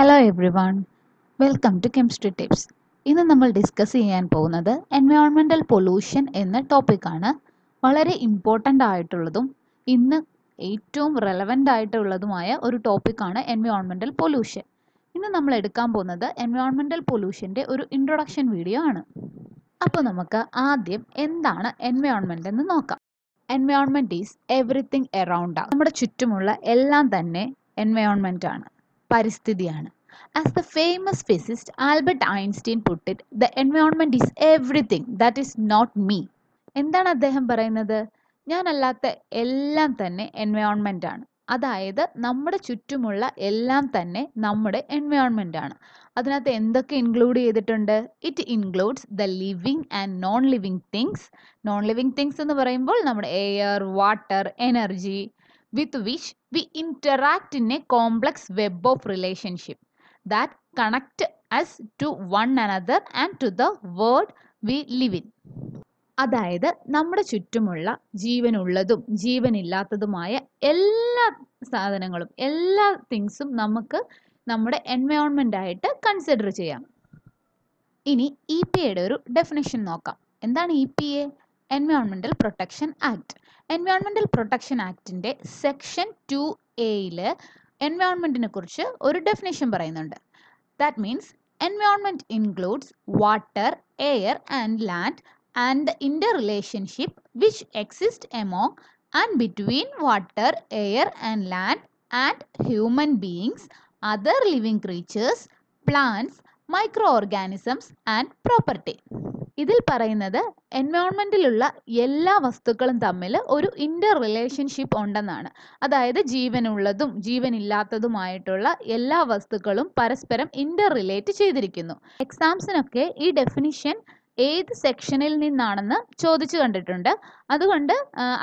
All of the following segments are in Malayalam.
Hello everyone welcome to chemistry tips ഇന്ന് നമ്മൾ ഡിസ്കസ് ചെയ്യാൻ പോകുന്നത് എൻവയോൺമെന്റൽ പൊല്യൂഷൻ എന്ന ടോപ്പിക്കാണ് വളരെ ഇമ്പോർട്ടന്റ് ആയിട്ടുള്ളതും ഇന്ന് ഏറ്റവും റെലവന്റ് ആയിട്ടുള്ളതുമായ ഒരു ടോപ്പിക്കാണ് എൻവയോൺമെന്റൽ പൊല്യൂഷൻ ഇന്ന് നമ്മൾ എടുക്കാൻ പോകുന്നത് എൻവയോൺമെന്റൽ പൊല്യൂഷന്റെ ഒരു ഇൻട്രൊഡക്ഷൻ വീഡിയോ ആണ്. അപ്പോൾ നമുക്ക് ആദ്യം എന്താണ് എൻവയോൺമെന്റ് എന്ന് നോക്കാം. എൻവയോൺമെന്റ് ഈസ് എവറിത്തിങ് എറൗണ്ട് നമ്മുടെ ചുറ്റുമുള്ള എല്ലാം തന്നെ എൻവയോൺമെന്റ് ആണ്. പരിസ്ഥിതിയാണ്. As the famous physicist Albert Einstein put it the environment is everything that is not me എന്താണ് അദ്ദേഹം പറയുന്നത്? ഞാനല്ലാത്ത എല്ലാം തന്നെ എൻവയോൺമെന്റ് ആണ്. അതായത് നമ്മുടെ ചുറ്റുമുള്ള എല്ലാം തന്നെ നമ്മുടെ എൻവയോൺമെന്റ് ആണ്. അതിനകത്ത് എന്തൊക്കെ ഇൻക്ലൂഡ് ചെയ്തിട്ടുണ്ട്? It includes the living and non living things non living things എന്ന് പറയുമ്പോൾ നമ്മുടെ air water energy with which we interact in a complex web of relationship that connect us to one another and to the world we live in. അതായത് നമ്മുടെ ചുറ്റുമുള്ള ജീവനുള്ളതും ജീവനില്ലാത്തതുമായ എല്ലാ സാധനങ്ങളും എല്ലാ തിങ്സും നമുക്ക് നമ്മുടെ എൻവയോൺമെന്റ് ആയിട്ട് കൺസിഡർ ചെയ്യാം. ഇനി ഇ പി എയുടെ ഒരു ഡെഫിനേഷൻ നോക്കാം. എന്താണ് E P A എൻവയോൺമെന്റൽ protection act എൻവയോൺമെന്റൽ protection ആക്ടിന്റെ section two എയിൽ എൻവയോൺമെന്റിനെ കുറിച്ച് ഒരു ഡെഫിനേഷൻ പറയുന്നുണ്ട്. That means environment includes water air and land and the Inter relationship which exist among and between water air and land and human beings other living creatures plants micro organisms and property ഇതിൽ പറയുന്നത് എൻവയോൺമെന്റിലുള്ള എല്ലാ വസ്തുക്കളും തമ്മിൽ ഒരു ഇന്റർ റിലേഷൻഷിപ്പ് ഉണ്ടെന്നാണ്. അതായത് ജീവനുള്ളതും ജീവനില്ലാത്തതുമായിട്ടുള്ള എല്ലാ വസ്തുക്കളും പരസ്പരം ഇന്റർ റിലേറ്റ് ചെയ്തിരിക്കുന്നു എക്സാംസിനൊക്കെ ഈ ഡെഫിനിഷൻ ഏത് സെക്ഷനിൽ നിന്നാണെന്ന് ചോദിച്ചു കണ്ടിട്ടുണ്ട്. അതുകൊണ്ട്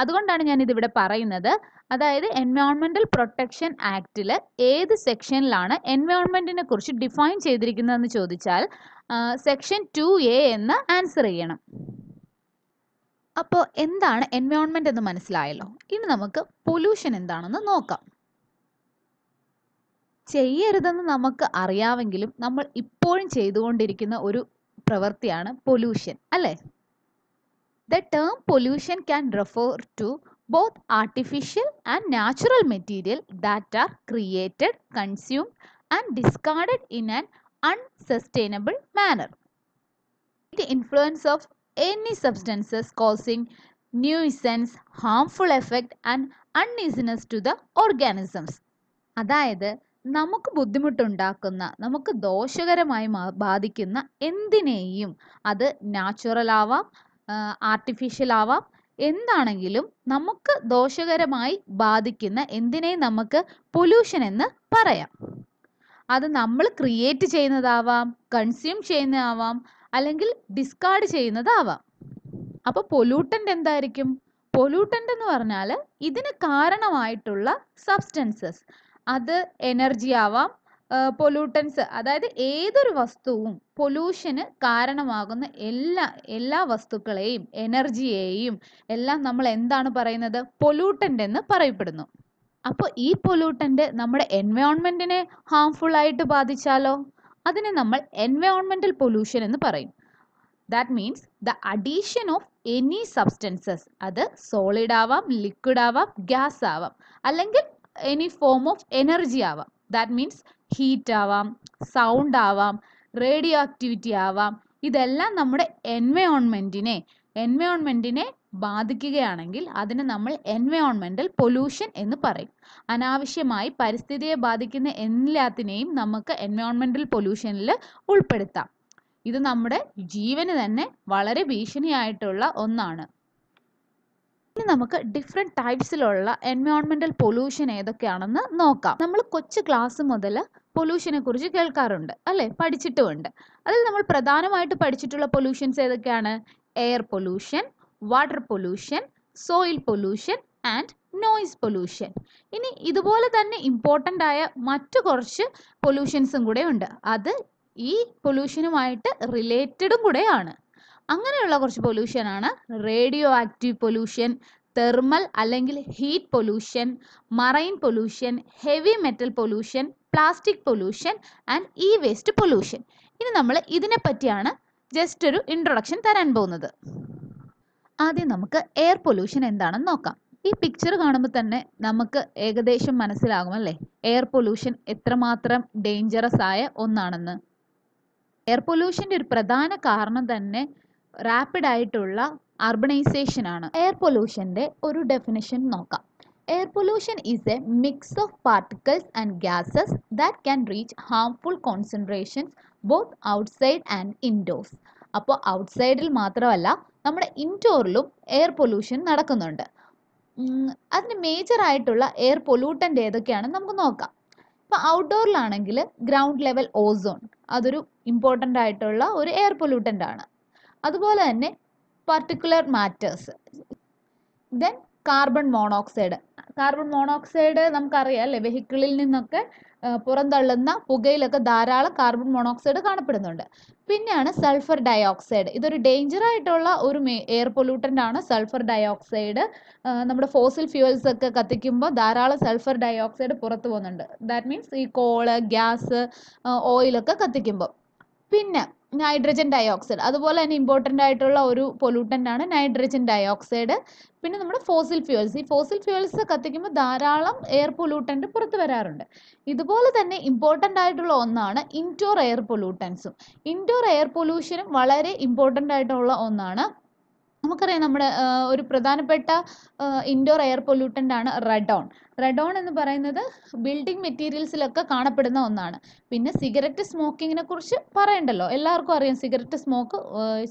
അതുകൊണ്ടാണ് ഞാൻ ഇതിവിടെ പറയുന്നത്. അതായത് എൻവയോൺമെന്റൽ പ്രൊട്ടക്ഷൻ ആക്റ്റിൽ ഏത് സെക്ഷനിലാണ് എൻവയോൺമെന്റിനെ കുറിച്ച് ഡിഫൈൻ ചെയ്തിരിക്കുന്നതെന്ന് ചോദിച്ചാൽ സെക്ഷൻ ടു എ എന്ന് ആൻസർ ചെയ്യണം. അപ്പോൾ എന്താണ് എൻവയോൺമെന്റ് എന്ന് മനസ്സിലായല്ലോ? ഇനി നമുക്ക് പൊല്യൂഷൻ എന്താണെന്ന് നോക്കാം. ചെയ്യരുതെന്ന് നമുക്ക് അറിയാമെങ്കിലും നമ്മൾ ഇപ്പോഴും ചെയ്തുകൊണ്ടിരിക്കുന്ന ഒരു പ്രവൃത്തിയാണ് പൊല്യൂഷൻ അല്ലേ the term pollution can refer to both artificial and natural material that are created consumed and discarded in an unsustainable manner. The influence of any substances causing nuisance, harmful effect and uneasiness to the organisms. അതായത് നമുക്ക് ബുദ്ധിമുട്ടുണ്ടാക്കുന്ന നമുക്ക് ദോഷകരമായി ബാധിക്കുന്ന എന്തിനേയും അത് നാച്ചുറൽ ആവാം ആർട്ടിഫിഷ്യൽ ആവാം. എന്താണെങ്കിലും നമുക്ക് ദോഷകരമായി ബാധിക്കുന്ന എന്തിനേയും നമുക്ക് പൊല്യൂഷൻ എന്ന് പറയാം. അത് നമ്മൾ ക്രിയേറ്റ് ചെയ്യുന്നതാവാം കൺസ്യൂം ചെയ്യുന്നതാവാം അല്ലെങ്കിൽ ഡിസ്കാർഡ് ചെയ്യുന്നതാവാം. അപ്പോൾ പൊല്യൂട്ടന്റ് എന്തായിരിക്കും? പൊല്യൂട്ടന്റ് എന്ന് പറഞ്ഞാൽ ഇതിന് കാരണമായിട്ടുള്ള സബ്സ്റ്റൻസസ് അത് എനർജി ആവാം. പൊല്യൂട്ടൻസ് അതായത് ഏതൊരു വസ്തുവും പൊല്യൂഷന് കാരണമാകുന്ന എല്ലാ എല്ലാ വസ്തുക്കളെയും എനർജിയെയും എല്ലാം നമ്മൾ എന്താണ് പറയുന്നത്? പൊല്യൂട്ടന്റ് എന്ന് പറയപ്പെടുന്നു. അപ്പോൾ ഈ പൊല്യൂട്ടന്റ് നമ്മുടെ എൻവയോൺമെന്റിനെ ഹാംഫുൾ ആയിട്ട് ബാധിച്ചാലോ? അതിനെ നമ്മൾ എൻവയോൺമെന്റൽ പൊല്യൂഷൻ എന്ന് പറയും. That means the addition of any substances അത് സോളിഡ് ആവാം ലിക്വിഡ് ആവാം ഗ്യാസ് ആവാം. അല്ലെങ്കിൽ എനി ഫോം ഓഫ് എനർജി ആവാം. ദാറ്റ് മീൻസ് ഹീറ്റ് ആവാം സൗണ്ട് ആവാം റേഡിയോ ആക്ടിവിറ്റി ആവാം. ഇതെല്ലാം നമ്മുടെ എൻവയോൺമെന്റിനെ എൻവയോൺമെന്റിനെ ബാധിക്കുകയാണെങ്കിൽ അതിന് നമ്മൾ എൻവയോൺമെന്റൽ പൊല്യൂഷൻ എന്ന് പറയും. അനാവശ്യമായി പരിസ്ഥിതിയെ ബാധിക്കുന്ന എല്ലാത്തിനെയും നമുക്ക് എൻവയോൺമെന്റൽ പൊല്യൂഷനിൽ ഉൾപ്പെടുത്താം. ഇത് നമ്മുടെ ജീവന് തന്നെ വളരെ ഭീഷണിയായിട്ടുള്ള ഒന്നാണ്. ഇനി നമുക്ക് ഡിഫറെന്റ് ടൈപ്സിലുള്ള എൻവയോൺമെന്റൽ പൊല്യൂഷൻ ഏതൊക്കെയാണെന്ന് നോക്കാം. നമ്മൾ കൊച്ചു ക്ലാസ് മുതൽ പൊല്യൂഷനെ കുറിച്ച് കേൾക്കാറുണ്ട് അല്ലേ? പഠിച്ചിട്ടുമുണ്ട്. അതിൽ നമ്മൾ പ്രധാനമായിട്ട് പഠിച്ചിട്ടുള്ള പൊല്യൂഷൻസ് ഏതൊക്കെയാണ്? Air pollution water pollution soil pollution and noise pollution ഇനി ഇതുപോലെ തന്നെ ഇമ്പോർട്ടന്റ് ആയ മറ്റു കുറച്ച് പൊല്യൂഷൻസും കൂടെ ഉണ്ട്. അത് ഈ പൊല്യൂഷനുമായിട്ട് റിലേറ്റഡും കൂടെയാണ് അങ്ങനെയുള്ള കുറച്ച് പൊല്യൂഷൻ ആണ്. റേഡിയോ ആക്റ്റീവ് പൊല്യൂഷൻ തെർമൽ അല്ലെങ്കിൽ heat pollution marine pollution heavy metal pollution plastic pollution and e waste pollution ഇനി നമ്മൾ ഇതിനെ പറ്റിയാണ് ജസ്റ്റ് ഒരു ഇൻട്രൊഡക്ഷൻ തരാൻ പോകുന്നത്. ആദ്യം നമുക്ക് എയർ പൊല്യൂഷൻ എന്താണെന്ന് നോക്കാം. ഈ പിക്ചർ കാണുമ്പോൾ തന്നെ നമുക്ക് ഏകദേശം മനസ്സിലാകും അല്ലേ? എയർ പൊല്യൂഷൻ എത്രമാത്രം ഡേഞ്ചറസ് ആയ ഒന്നാണെന്ന്. എയർ പൊല്യൂഷന്റെ ഒരു പ്രധാന കാരണം തന്നെ റാപ്പിഡ് ആയിട്ടുള്ള അർബണൈസേഷൻ ആണ് എയർ പൊല്യൂഷന്റെ ഒരു ഡെഫിനിഷൻ നോക്കാം. Air pollution is a mix of particles and gases that can reach harmful concentrations both outside and indoors അപ്പോൾ ഔട്ട്സൈഡിൽ മാത്രമല്ല നമ്മുടെ ഇൻഡോറിലും എയർ പൊല്യൂഷൻ നടക്കുന്നുണ്ട്. അതിന് മേജർ ആയിട്ടുള്ള എയർ പൊല്യൂട്ടന്റ് ഏതൊക്കെയാണെന്ന് നമുക്ക് നോക്കാം. ഇപ്പോൾ ഔട്ട്ഡോറിലാണെങ്കിൽ ഗ്രൗണ്ട് ലെവൽ ഓസോൺ അതൊരു ഇമ്പോർട്ടന്റ് ആയിട്ടുള്ള ഒരു എയർ പൊല്യൂട്ടന്റ് ആണ്. അതുപോലെ തന്നെ particular matters then carbon monoxide carbon monoxide നമുക്കറിയാം അല്ലേ? വെഹിക്കിളിൽ നിന്നൊക്കെ പുറന്തള്ളുന്ന പുകയിലൊക്കെ ധാരാളം കാർബൺ മോണോക്സൈഡ് കാണപ്പെടുന്നുണ്ട്. പിന്നെയാണ് സൾഫർ ഡയോക്സൈഡ് ഇതൊരു ഡേഞ്ചർ ആയിട്ടുള്ള ഒരു എയർ പൊല്യൂട്ടന്റ് ആണ് സൾഫർ ഡയോക്സൈഡ് നമ്മുടെ ഫോസിൽ ഫ്യൂവൽസ് ഒക്കെ കത്തിക്കുമ്പോൾ ധാരാളം സൾഫർ ഡയോക്സൈഡ് പുറത്തു പോകുന്നുണ്ട്. ദാറ്റ് മീൻസ് ഈ കോൾ ഗ്യാസ് ഓയിലൊക്കെ കത്തിക്കുമ്പോൾ പിന്നെ നൈട്രജൻ ഡയോക്സൈഡ് അതുപോലെ തന്നെ ഇമ്പോർട്ടന്റ് ആയിട്ടുള്ള ഒരു പൊല്യൂട്ടന്റ് ആണ് നൈട്രജൻ ഡയോക്സൈഡ് പിന്നെ നമ്മുടെ ഫോസിൽ ഫ്യൂൽസ് ഈ ഫോസിൽ ഫ്യൂൽസ് കത്തിക്കുമ്പോൾ ധാരാളം എയർ പൊല്യൂട്ടന്റ് പുറത്ത് വരാറുണ്ട്. ഇതുപോലെ തന്നെ ഇമ്പോർട്ടന്റ് ആയിട്ടുള്ള ഒന്നാണ് ഇൻഡോർ എയർ പൊല്യൂട്ടൻസും ഇൻഡോർ എയർ പൊല്യൂഷനും വളരെ ഇമ്പോർട്ടന്റ് ആയിട്ടുള്ള ഒന്നാണ് നമുക്കറിയാം നമ്മുടെ ഒരു പ്രധാനപ്പെട്ട ഇൻഡോർ എയർ പൊല്യൂട്ടന്റ് ആണ് റെഡോൺ റെഡോൺ എന്ന് പറയുന്നത് ബിൽഡിംഗ് മെറ്റീരിയൽസിലൊക്കെ കാണപ്പെടുന്ന ഒന്നാണ്. പിന്നെ സിഗരറ്റ് സ്മോക്കിങ്ങിനെ കുറിച്ച് പറയണ്ടല്ലോ. എല്ലാവർക്കും അറിയാം സിഗരറ്റ് സ്മോക്ക്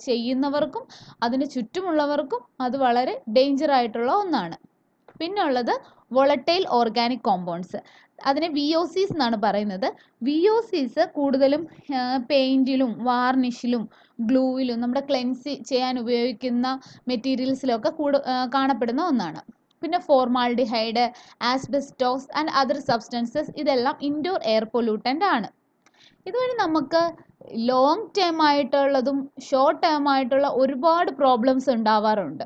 ചെയ്യുന്നവർക്കും അതിന് ചുറ്റുമുള്ളവർക്കും അത് വളരെ ഡേഞ്ചർ ആയിട്ടുള്ള ഒന്നാണ്. പിന്നെ ഉള്ളത് വൊളറ്റൈൽ ഓർഗാനിക് കോമ്പൗണ്ട്സ് അതിനെ വി ഒ സീസ് എന്നാണ് പറയുന്നത്. വി ഒ സീസ് കൂടുതലും പെയിന്റിലും വാർണിഷിലും ഗ്ലൂവിലും നമ്മുടെ ക്ലെൻസ് ചെയ്യാൻ ഉപയോഗിക്കുന്ന മെറ്റീരിയൽസിലൊക്കെ കൂടു കാണപ്പെടുന്ന ഒന്നാണ്. പിന്നെ formaldehyde asbestos and other substances ഇതെല്ലാം ഇൻഡോർ എയർ പൊല്യൂട്ടന്റ് ആണ്. ഇതുവഴി നമുക്ക് ലോങ് ടേം ആയിട്ടുള്ളതും ഷോർട്ട് ടേം ആയിട്ടുള്ള ഒരുപാട് പ്രോബ്ലംസ് ഉണ്ടാവാറുണ്ട്.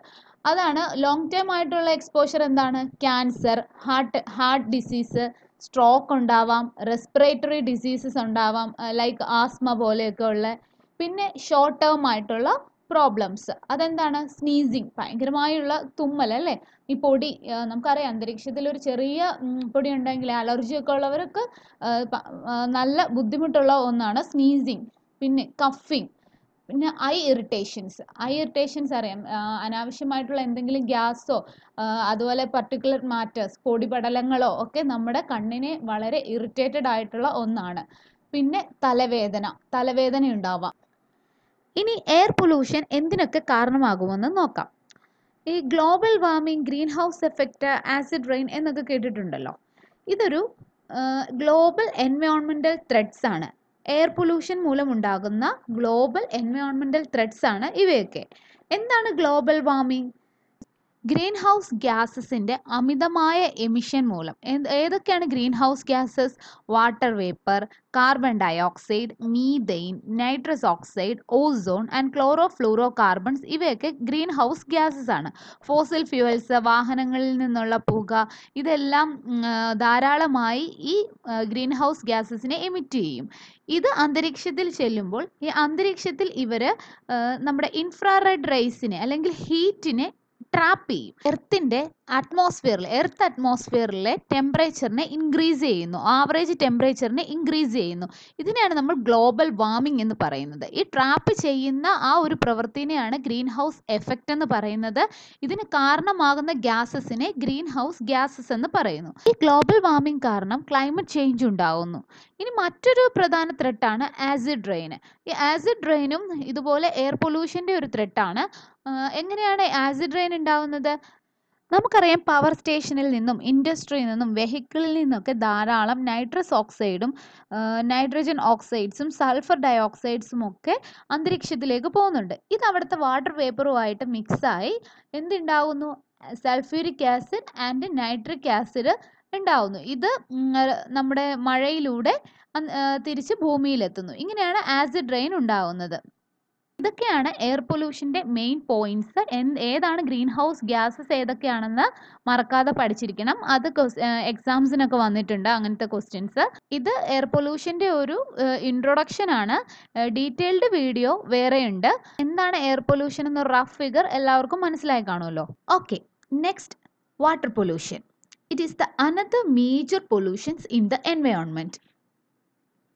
അതാണ് ലോങ് ടേം ആയിട്ടുള്ള എക്സ്പോഷർ എന്താണ്? Cancer heart heart disease stroke ഉണ്ടാവാം റെസ്പിറേറ്ററി ഡിസീസസ് ഉണ്ടാവാം ലൈക്ക് ആസ്മ പോലെയൊക്കെ ഉള്ള പിന്നെ ഷോർട്ട് ടേം ആയിട്ടുള്ള പ്രോബ്ലംസ് അതെന്താണ്? സ്നീസിങ് ഭയങ്കരമായുള്ള തുമ്മൽ അല്ലേ? ഈ പൊടി നമുക്കറിയാം അന്തരീക്ഷത്തിൽ ഒരു ചെറിയ പൊടി ഉണ്ടെങ്കിൽ അലർജി ഒക്കെ ഉള്ളവർക്ക് നല്ല ബുദ്ധിമുട്ടുള്ള ഒന്നാണ് സ്നീസിങ് പിന്നെ കഫിങ് പിന്നെ ഐ ഇറിറ്റേഷൻസ് ഐ ഇറിറ്റേഷൻസ് അറിയാം. അനാവശ്യമായിട്ടുള്ള എന്തെങ്കിലും ഗ്യാസോ അതുപോലെ പർട്ടിക്കുലർ മാറ്റേഴ്സ് പൊടിപടലങ്ങളോ ഒക്കെ നമ്മുടെ കണ്ണിനെ വളരെ ഇറിറ്റേറ്റഡ് ആയിട്ടുള്ള ഒന്നാണ്. പിന്നെ തലവേദന. തലവേദന ഉണ്ടാവാം. ഇനി എയർ പൊല്യൂഷൻ എന്തിനൊക്കെ കാരണമാകുമെന്ന് നോക്കാം. ഈ global warming greenhouse effect acid rain എന്നൊക്കെ കേട്ടിട്ടുണ്ടല്ലോ. ഇതൊരു ഗ്ലോബൽ എൻവയോൺമെന്റൽ ത്രെഡ്സ് ആണ്. എയർ പൊല്യൂഷൻ മൂലമുണ്ടാകുന്ന ഗ്ലോബൽ എൻവയോൺമെന്റൽ ത്രെഡ്സ് ആണ് ഇവയൊക്കെ. എന്താണ് ഗ്ലോബൽ വാർമിംഗ് ഗ്രീൻ ഹൗസ് ഗ്യാസസിന്റെ അമിതമായ എമിഷൻ മൂലം ഏതൊക്കെയാണ് greenhouse gases? Water vapour carbon dioxide methane nitrous oxide ozone and chlorofluorocarbons ഇവയൊക്കെ ഗ്രീൻ ഹൗസ് ഗ്യാസസ് ആണ് ഫോസിൽ ഫ്യൂവൽസ് വാഹനങ്ങളിൽ നിന്നുള്ള പുക ഇതെല്ലാം ധാരാളമായി ഈ ഗ്രീൻ ഹൗസ് ഗ്യാസസിനെ എമിറ്റ് ചെയ്യും. ഇത് അന്തരീക്ഷത്തിൽ ചെല്ലുമ്പോൾ ഈ അന്തരീക്ഷത്തിൽ ഇവർ നമ്മുടെ ഇൻഫ്രാറെഡ് റേസിനെ അല്ലെങ്കിൽ ഹീറ്റിനെ ട്രാപ്പ് ചെയ്യും. എർത്തിന്റെ അറ്റ്മോസ്ഫിയറിൽ എർത്ത് അറ്റ്മോസ്ഫിയറിലെ ടെമ്പറേച്ചറിനെ ഇൻക്രീസ് ചെയ്യുന്നു. ആവറേജ് ടെമ്പറേച്ചറിനെ ഇൻക്രീസ് ചെയ്യുന്നു. ഇതിനെയാണ് നമ്മൾ ഗ്ലോബൽ വാർമിംഗ് എന്ന് പറയുന്നത്. ഈ ട്രാപ്പ് ചെയ്യുന്ന ആ ഒരു പ്രവൃത്തിനെയാണ് ഗ്രീൻ ഹൗസ് എഫക്റ്റ് എന്ന് പറയുന്നത്. ഇതിന് കാരണമാകുന്ന ഗ്യാസസിനെ ഗ്രീൻ ഹൗസ് ഗ്യാസസ് എന്ന് പറയുന്നു. ഈ ഗ്ലോബൽ വാർമിംഗ് കാരണം ക്ലൈമറ്റ് ചേഞ്ച് ഉണ്ടാകുന്നു ഇനി മറ്റൊരു പ്രധാന ത്രെട്ടാണ് ആസിഡ് റെയിൻ ഈ ആസിഡ് റെയിനും ഇതുപോലെ എയർ പൊല്യൂഷന്റെ ഒരു ത്രെട്ടാണ് എങ്ങനെയാണ് ആസിഡ് റെയിൻ ഉണ്ടാവുന്നത്? നമുക്കറിയാം പവർ സ്റ്റേഷനിൽ നിന്നും ഇൻഡസ്ട്രിയിൽ നിന്നും വെഹിക്കിളിൽ നിന്നൊക്കെ ധാരാളം നൈട്രസ് ഓക്സൈഡും നൈട്രജൻ ഓക്സൈഡ്സും സൾഫർ ഡൈ ഓക്സൈഡ്സും ഒക്കെ അന്തരീക്ഷത്തിലേക്ക് പോകുന്നുണ്ട്. ഇത് അവിടുത്തെ വാട്ടർ വേപ്പറുമായിട്ട് മിക്സായി എന്തുണ്ടാവുന്നു? Sulphuric acid and nitric acid ഉണ്ടാവുന്നു. ഇത് നമ്മുടെ മഴയിലൂടെ തിരിച്ച് ഭൂമിയിലെത്തുന്നു. ഇങ്ങനെയാണ് ആസിഡ് റെയിൻ ഉണ്ടാവുന്നത്. ഇതൊക്കെയാണ് എയർ പൊല്യൂഷന്റെ മെയിൻ പോയിന്റ്സ് ഏതാണ് ഗ്രീൻ ഹൗസ് ഗ്യാസസ് ഏതൊക്കെയാണെന്ന് മറക്കാതെ പഠിച്ചിരിക്കണം. അത് എക്സാംസിനൊക്കെ വന്നിട്ടുണ്ട് അങ്ങനത്തെ ക്വസ്റ്റ്യൻസ് ഇത് എയർ പൊല്യൂഷന്റെ ഒരു ഇൻട്രൊഡക്ഷൻ ആണ്. ഡീറ്റെയിൽഡ് വീഡിയോ വേറെയുണ്ട്. എന്താണ് എയർ പൊല്യൂഷൻ എന്ന റഫ് ഫിഗർ എല്ലാവർക്കും മനസ്സിലായി കാണുമല്ലോ. Okay next water pollution it is the another major pollutions in the environment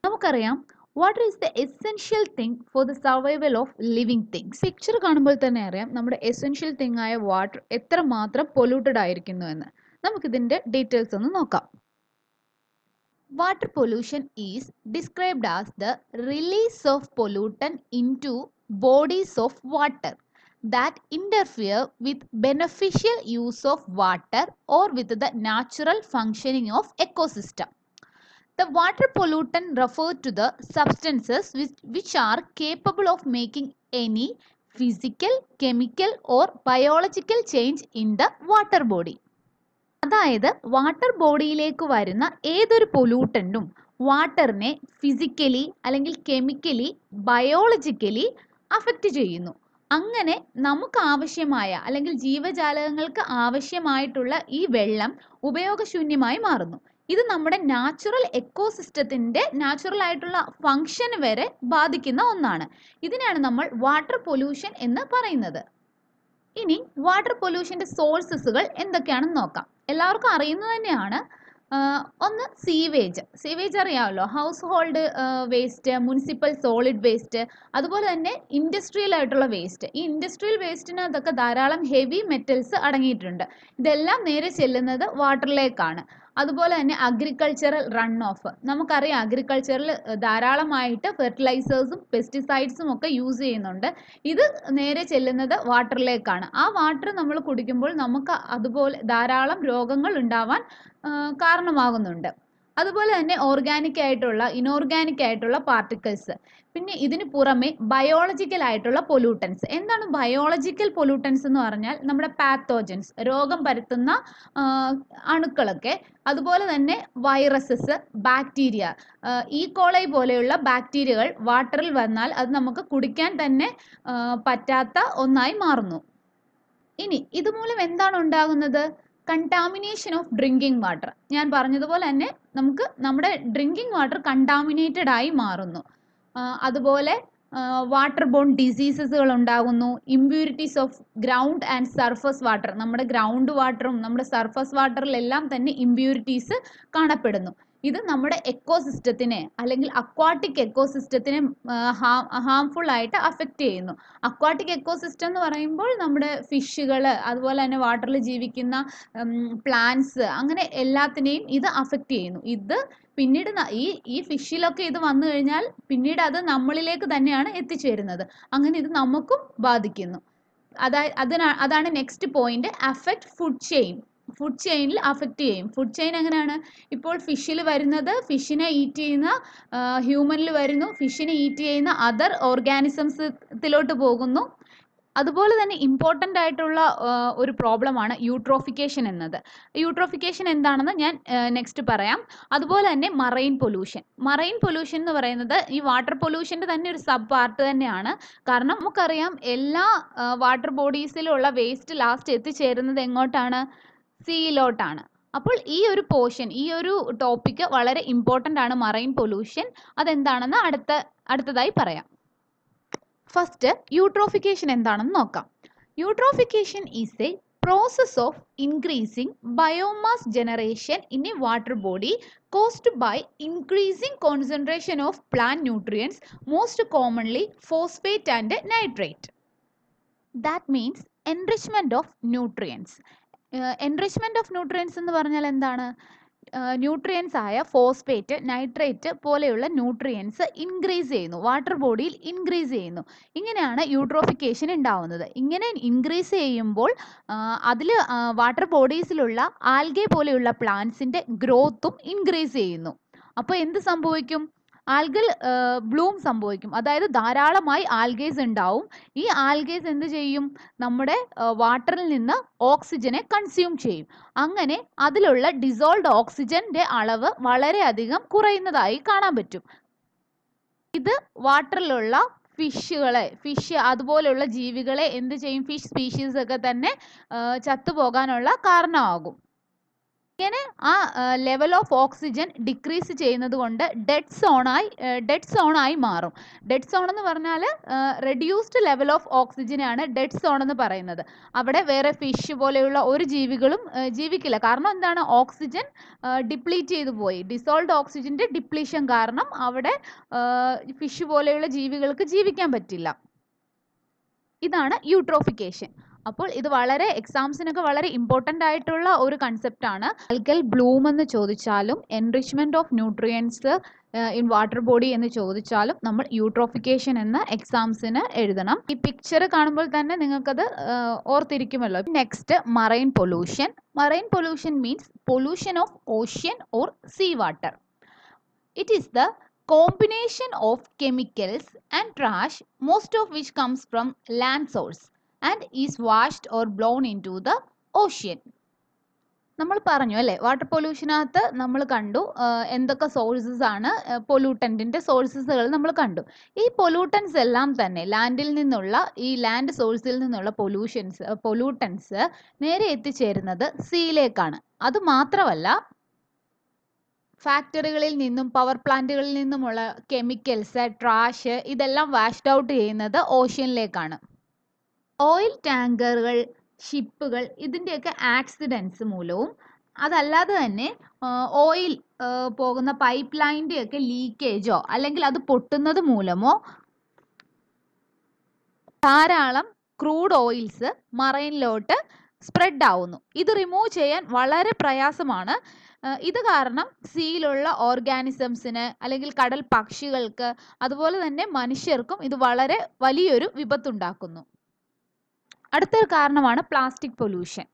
നമുക്കറിയാം water is the essential thing for the survival of living things picture കാണുമ്പോൾ തന്നെ അറിയാം നമ്മുടെ എസെൻഷ്യൽ തിങ് ആയ വാട്ടർ എത്രമാത്രം പൊല്യൂട്ടഡ് ആയിരിക്കുന്നു എന്ന്. നമുക്കിതിന്റെ ഡീറ്റെയിൽസ് ഒന്ന് നോക്കാം. Water pollution is described as the release of pollutant into bodies of water that interfere with beneficial use of water or with the natural functioning of ecosystem. The water pollutant refer to the substances which, which are capable of making any physical, chemical or biological change in the water body. അതായത് വാട്ടർ ബോഡിയിലേക്ക് വരുന്ന ഏതൊരു പൊല്യൂട്ടന്റും വാട്ടറിനെ ഫിസിക്കലി അല്ലെങ്കിൽ കെമിക്കലി ബയോളജിക്കലി അഫക്റ്റ് ചെയ്യുന്നു അങ്ങനെ നമുക്ക് ആവശ്യമായ അല്ലെങ്കിൽ ജീവജാലകങ്ങൾക്ക് ആവശ്യമായിട്ടുള്ള ഈ വെള്ളം ഉപയോഗശൂന്യമായി മാറുന്നു ഇത് നമ്മുടെ നാച്ചുറൽ എക്കോസിസ്റ്റത്തിന്റെ നാച്ചുറൽ ആയിട്ടുള്ള ഫങ്ഷൻ വരെ ബാധിക്കുന്ന ഒന്നാണ്. ഇതിനാണ് നമ്മൾ വാട്ടർ പൊല്യൂഷൻ എന്ന് പറയുന്നത്. ഇനി വാട്ടർ പൊല്യൂഷന്റെ സോഴ്സസുകൾ എന്തൊക്കെയാണെന്ന് നോക്കാം. എല്ലാവർക്കും അറിയുന്നത് തന്നെയാണ് ഒന്ന് സീവേജ് സീവേജ് അറിയാമല്ലോ. Household waste municipal solid waste അതുപോലെ തന്നെ ഇൻഡസ്ട്രിയൽ ആയിട്ടുള്ള വേസ്റ്റ് ഈ ഇൻഡസ്ട്രിയൽ വേസ്റ്റിനകത്തൊക്കെ ധാരാളം ഹെവി മെറ്റൽസ് അടങ്ങിയിട്ടുണ്ട്. ഇതെല്ലാം നേരെ ചെല്ലുന്നത് വാട്ടറിലേക്കാണ് അതുപോലെ തന്നെ അഗ്രികൾച്ചറൽ റൺ ഓഫ് നമുക്കറിയാം അഗ്രികൾച്ചറിൽ ധാരാളമായിട്ട് ഫെർട്ടിലൈസേഴ്സും പെസ്റ്റിസൈഡ്സും ഒക്കെ യൂസ് ചെയ്യുന്നുണ്ട്. ഇത് നേരെ ചെല്ലുന്നത് വാട്ടറിലേക്കാണ് ആ വാട്ടർ നമ്മൾ കുടിക്കുമ്പോൾ നമുക്ക് അതുപോലെ ധാരാളം രോഗങ്ങൾ ഉണ്ടാവാൻ കാരണമാകുന്നുണ്ട്. അതുപോലെ തന്നെ ഓർഗാനിക് ആയിട്ടുള്ള ഇനോർഗാനിക് ആയിട്ടുള്ള പാർട്ടിക്കിൾസ് പിന്നെ ഇതിന് പുറമെ ബയോളജിക്കൽ ആയിട്ടുള്ള പൊല്യൂട്ടൻസ് എന്താണ് ബയോളജിക്കൽ പൊല്യൂട്ടൻസ് എന്ന് പറഞ്ഞാൽ നമ്മുടെ പാത്തോജൻസ് രോഗം പരത്തുന്ന അണുക്കളൊക്കെ. അതുപോലെ തന്നെ വൈറസസ് ബാക്ടീരിയ ഈ കോളൈ പോലെയുള്ള ബാക്ടീരിയകൾ വാട്ടറിൽ വന്നാൽ അത് നമുക്ക് കുടിക്കാൻ തന്നെ പറ്റാത്ത ഒന്നായി മാറുന്നു. ഇനി ഇതുമൂലം എന്താണ് ഉണ്ടാകുന്നത്? കണ്ടാമിനേഷൻ ഓഫ് ഡ്രിങ്കിങ് വാട്ടർ ഞാൻ പറഞ്ഞതുപോലെ തന്നെ നമുക്ക് നമ്മുടെ ഡ്രിങ്കിങ് വാട്ടർ കണ്ടാമിനേറ്റഡ് ആയി മാറുന്നു. അതുപോലെ വാട്ടർ ബോൺ ഡിസീസസുകൾ ഉണ്ടാകുന്നു. Impurities of ground and surface water നമ്മുടെ ഗ്രൗണ്ട് വാട്ടറും നമ്മുടെ സർഫസ് വാട്ടറിലെല്ലാം തന്നെ ഇമ്പ്യൂരിറ്റീസ് കാണപ്പെടുന്നു. ഇത് നമ്മുടെ എക്കോസിസ്റ്റത്തിനെ അല്ലെങ്കിൽ അക്വാട്ടിക് എക്കോസിസ്റ്റത്തിനെ ഹാംഫുൾ ആയിട്ട് അഫക്റ്റ് ചെയ്യുന്നു. അക്വാട്ടിക് എക്കോസിസ്റ്റം എന്ന് പറയുമ്പോൾ നമ്മുടെ ഫിഷുകൾ അതുപോലെ തന്നെ വാട്ടറിൽ ജീവിക്കുന്ന പ്ലാന്റ്സ് അങ്ങനെ എല്ലാത്തിനെയും ഇത് അഫക്റ്റ് ചെയ്യുന്നു. ഇത് പിന്നീട് ഈ ഈ ഫിഷിലൊക്കെ ഇത് വന്നു കഴിഞ്ഞാൽ പിന്നീട് അത് നമ്മളിലേക്ക് തന്നെയാണ് എത്തിച്ചേരുന്നത്. അങ്ങനെ ഇത് നമുക്കും ബാധിക്കുന്നു. അതായത് അതിനാ അതാണ് next point affect food chain food ചെയിനിൽ affect ചെയ്യും. ഫുഡ് ചെയിൻ എങ്ങനെയാണ്? ഇപ്പോൾ ഫിഷിൽ വരുന്നത് ഫിഷിനെ ഈറ്റ് ചെയ്യുന്ന ഹ്യൂമനിൽ വരുന്നു. ഫിഷിനെ ഈറ്റ് ചെയ്യുന്ന അതർ ഓർഗാനിസംസിലോട്ട് പോകുന്നു. അതുപോലെ തന്നെ ഇമ്പോർട്ടന്റ് ആയിട്ടുള്ള ഒരു പ്രോബ്ലമാണ് യൂട്രോഫിക്കേഷൻ എന്നത്. യൂട്രോഫിക്കേഷൻ എന്താണെന്ന് ഞാൻ നെക്സ്റ്റ് പറയാം. അതുപോലെ തന്നെ മറൈൻ പൊല്യൂഷൻ മറൈൻ പൊല്യൂഷൻ എന്ന് പറയുന്നത് ഈ വാട്ടർ പൊല്യൂഷന്റെ തന്നെ ഒരു സബ് പാർട്ട് തന്നെയാണ്. കാരണം നമുക്കറിയാം എല്ലാ വാട്ടർ ബോഡീസിലുള്ള വേസ്റ്റ് ലാസ്റ്റ് എത്തിച്ചേരുന്നത് എങ്ങോട്ടാണ്? സീയിലോട്ടാണ് അപ്പോൾ ഈ ഒരു പോർഷൻ ഈ ഒരു ടോപ്പിക്ക് വളരെ ഇമ്പോർട്ടന്റ് ആണ് മറൈൻ പൊല്യൂഷൻ. അതെന്താണെന്ന് അടുത്ത അടുത്തതായി പറയാം. ഫസ്റ്റ് യൂട്രോഫിക്കേഷൻ എന്താണെന്ന് നോക്കാം. Eutrophication is a process of increasing biomass generation in a water body caused by increasing concentration of plant nutrients most commonly phosphate and nitrate that means enrichment of nutrients enrichment of nutrients എന്ന് പറഞ്ഞാൽ എന്താണ്? ന്യൂട്രിയൻസ് ആയ ഫോസ്ഫേറ്റ് നൈട്രേറ്റ് പോലെയുള്ള ന്യൂട്രിയൻസ് ഇൻക്രീസ് ചെയ്യുന്നു. വാട്ടർ ബോഡിയിൽ ഇൻക്രീസ് ചെയ്യുന്നു. ഇങ്ങനെയാണ് യൂട്രോഫിക്കേഷൻ ഉണ്ടാവുന്നത്. ഇങ്ങനെ ഇൻക്രീസ് ചെയ്യുമ്പോൾ അതിൽ വാട്ടർ ബോഡീസിലുള്ള ആൽഗെ പോലെയുള്ള പ്ലാന്റ്സിന്റെ ഗ്രോത്തും ഇൻക്രീസ് ചെയ്യുന്നു. അപ്പോൾ എന്ത് സംഭവിക്കും? ആൽഗൽ ബ്ലൂം സംഭവിക്കും. അതായത് ധാരാളമായി ആൽഗേസ് ഉണ്ടാവും. ഈ ആൽഗേസ് എന്ത് ചെയ്യും? നമ്മുടെ വാട്ടറിൽ നിന്ന് ഓക്സിജനെ കൺസ്യൂം ചെയ്യും. അങ്ങനെ അതിലുള്ള ഡിസോൾഡ് ഓക്സിജന്റെ അളവ് വളരെയധികം കുറയുന്നതായി കാണാൻ പറ്റും. ഇത് വാട്ടറിലുള്ള ഫിഷുകളെ ഫിഷ് അതുപോലെയുള്ള ജീവികളെ എന്ത് ചെയ്യും? ഫിഷ് സ്പീഷീസ് ഒക്കെ തന്നെ ചത്തുപോകാനുള്ള കാരണമാകും. ഇങ്ങനെ ആ ലെവൽ ഓഫ് ഓക്സിജൻ ഡിക്രീസ് ചെയ്യുന്നത് കൊണ്ട് ഡെഡ് സോണായി ഡെഡ് സോണായി മാറും. ഡെഡ് സോൺ എന്ന് പറഞ്ഞാൽ റെഡ്യൂസ്ഡ് ലെവൽ ഓഫ് ഓക്സിജനാണ് ഡെഡ് സോൺ എന്ന് പറയുന്നത്. അവിടെ വേറെ ഫിഷ് പോലെയുള്ള ഒരു ജീവികളും ജീവിക്കില്ല. കാരണം എന്താണ്? ഓക്സിജൻ ഡിപ്ലീറ്റ് ചെയ്തു പോയി. ഡിസോൾഡ് ഓക്സിജന്റെ ഡിപ്ലീഷൻ കാരണം അവിടെ ഫിഷ് പോലെയുള്ള ജീവികൾക്ക് ജീവിക്കാൻ പറ്റില്ല. ഇതാണ് യൂട്രോഫിക്കേഷൻ അപ്പോൾ ഇത് വളരെ എക്സാംസിനൊക്കെ വളരെ ഇമ്പോർട്ടന്റ് ആയിട്ടുള്ള ഒരു കൺസെപ്റ്റ് ആണ്. അൽക്കൽ ബ്ലൂം എന്ന് ചോദിച്ചാലും enrichment of nutrients in water body എന്ന് ചോദിച്ചാലും നമ്മൾ യൂട്രോഫിക്കേഷൻ എന്ന എക്സാംസിന് എഴുതണം. ഈ പിക്ചർ കാണുമ്പോൾ തന്നെ നിങ്ങൾക്കത് ഓർത്തിരിക്കുമല്ലോ. Next marine pollution marine pollution means pollution of ocean or sea water it is the combination of chemicals and trash most of which comes from land land source is washed or blown into the ocean നമ്മൾ പറഞ്ഞു അല്ലേ? വാട്ടർ പൊല്യൂഷനകത്ത് നമ്മൾ കണ്ടു എന്തൊക്കെ സോഴ്സസ് ആണ് പൊല്യൂട്ടന്റിന്റെ സോഴ്സസുകൾ നമ്മൾ കണ്ടു. ഈ പൊല്യൂട്ടൻസ് എല്ലാം തന്നെ ലാൻഡിൽ നിന്നുള്ള ഈ ലാൻഡ് സോഴ്സിൽ നിന്നുള്ള പൊല്യൂഷൻസ് പൊല്യൂട്ടൻസ് നേരെ എത്തിച്ചേരുന്നത് സീയിലേക്കാണ് അത് മാത്രമല്ല ഫാക്ടറികളിൽ നിന്നും പവർ പ്ലാന്റുകളിൽ നിന്നുമുള്ള കെമിക്കൽസ് ട്രാഷ് ഇതെല്ലാം വാഷ്ഡ് ഔട്ട് ചെയ്യുന്നത് ഓഷ്യനിലേക്കാണ് ഓയിൽ ടാങ്കറുകൾ ഷിപ്പുകൾ ഇതിന്റെയൊക്കെ ആക്സിഡൻസ് മൂലവും അതല്ലാതെ തന്നെ ഓയിൽ പോകുന്ന പൈപ്പ് ലൈന്റെയൊക്കെ ലീക്കേജോ അല്ലെങ്കിൽ അത് പൊട്ടുന്നത് മൂലമോ ധാരാളം ക്രൂഡ് ഓയിൽസ് മറൈനിലോട്ട് സ്പ്രെഡ് ആവുന്നു ഇത് റിമൂവ് ചെയ്യാൻ വളരെ പ്രയാസമാണ്. ഇത് കാരണം സീയിലുള്ള ഓർഗാനിസംസിന് അല്ലെങ്കിൽ കടൽ പക്ഷികൾക്ക് അതുപോലെ തന്നെ മനുഷ്യർക്കും ഇത് വളരെ വലിയൊരു വിപത്തുണ്ടാക്കുന്നു. അടുത്തൊരു കാരണമാണ് പ്ലാസ്റ്റിക് പൊല്യൂഷൻ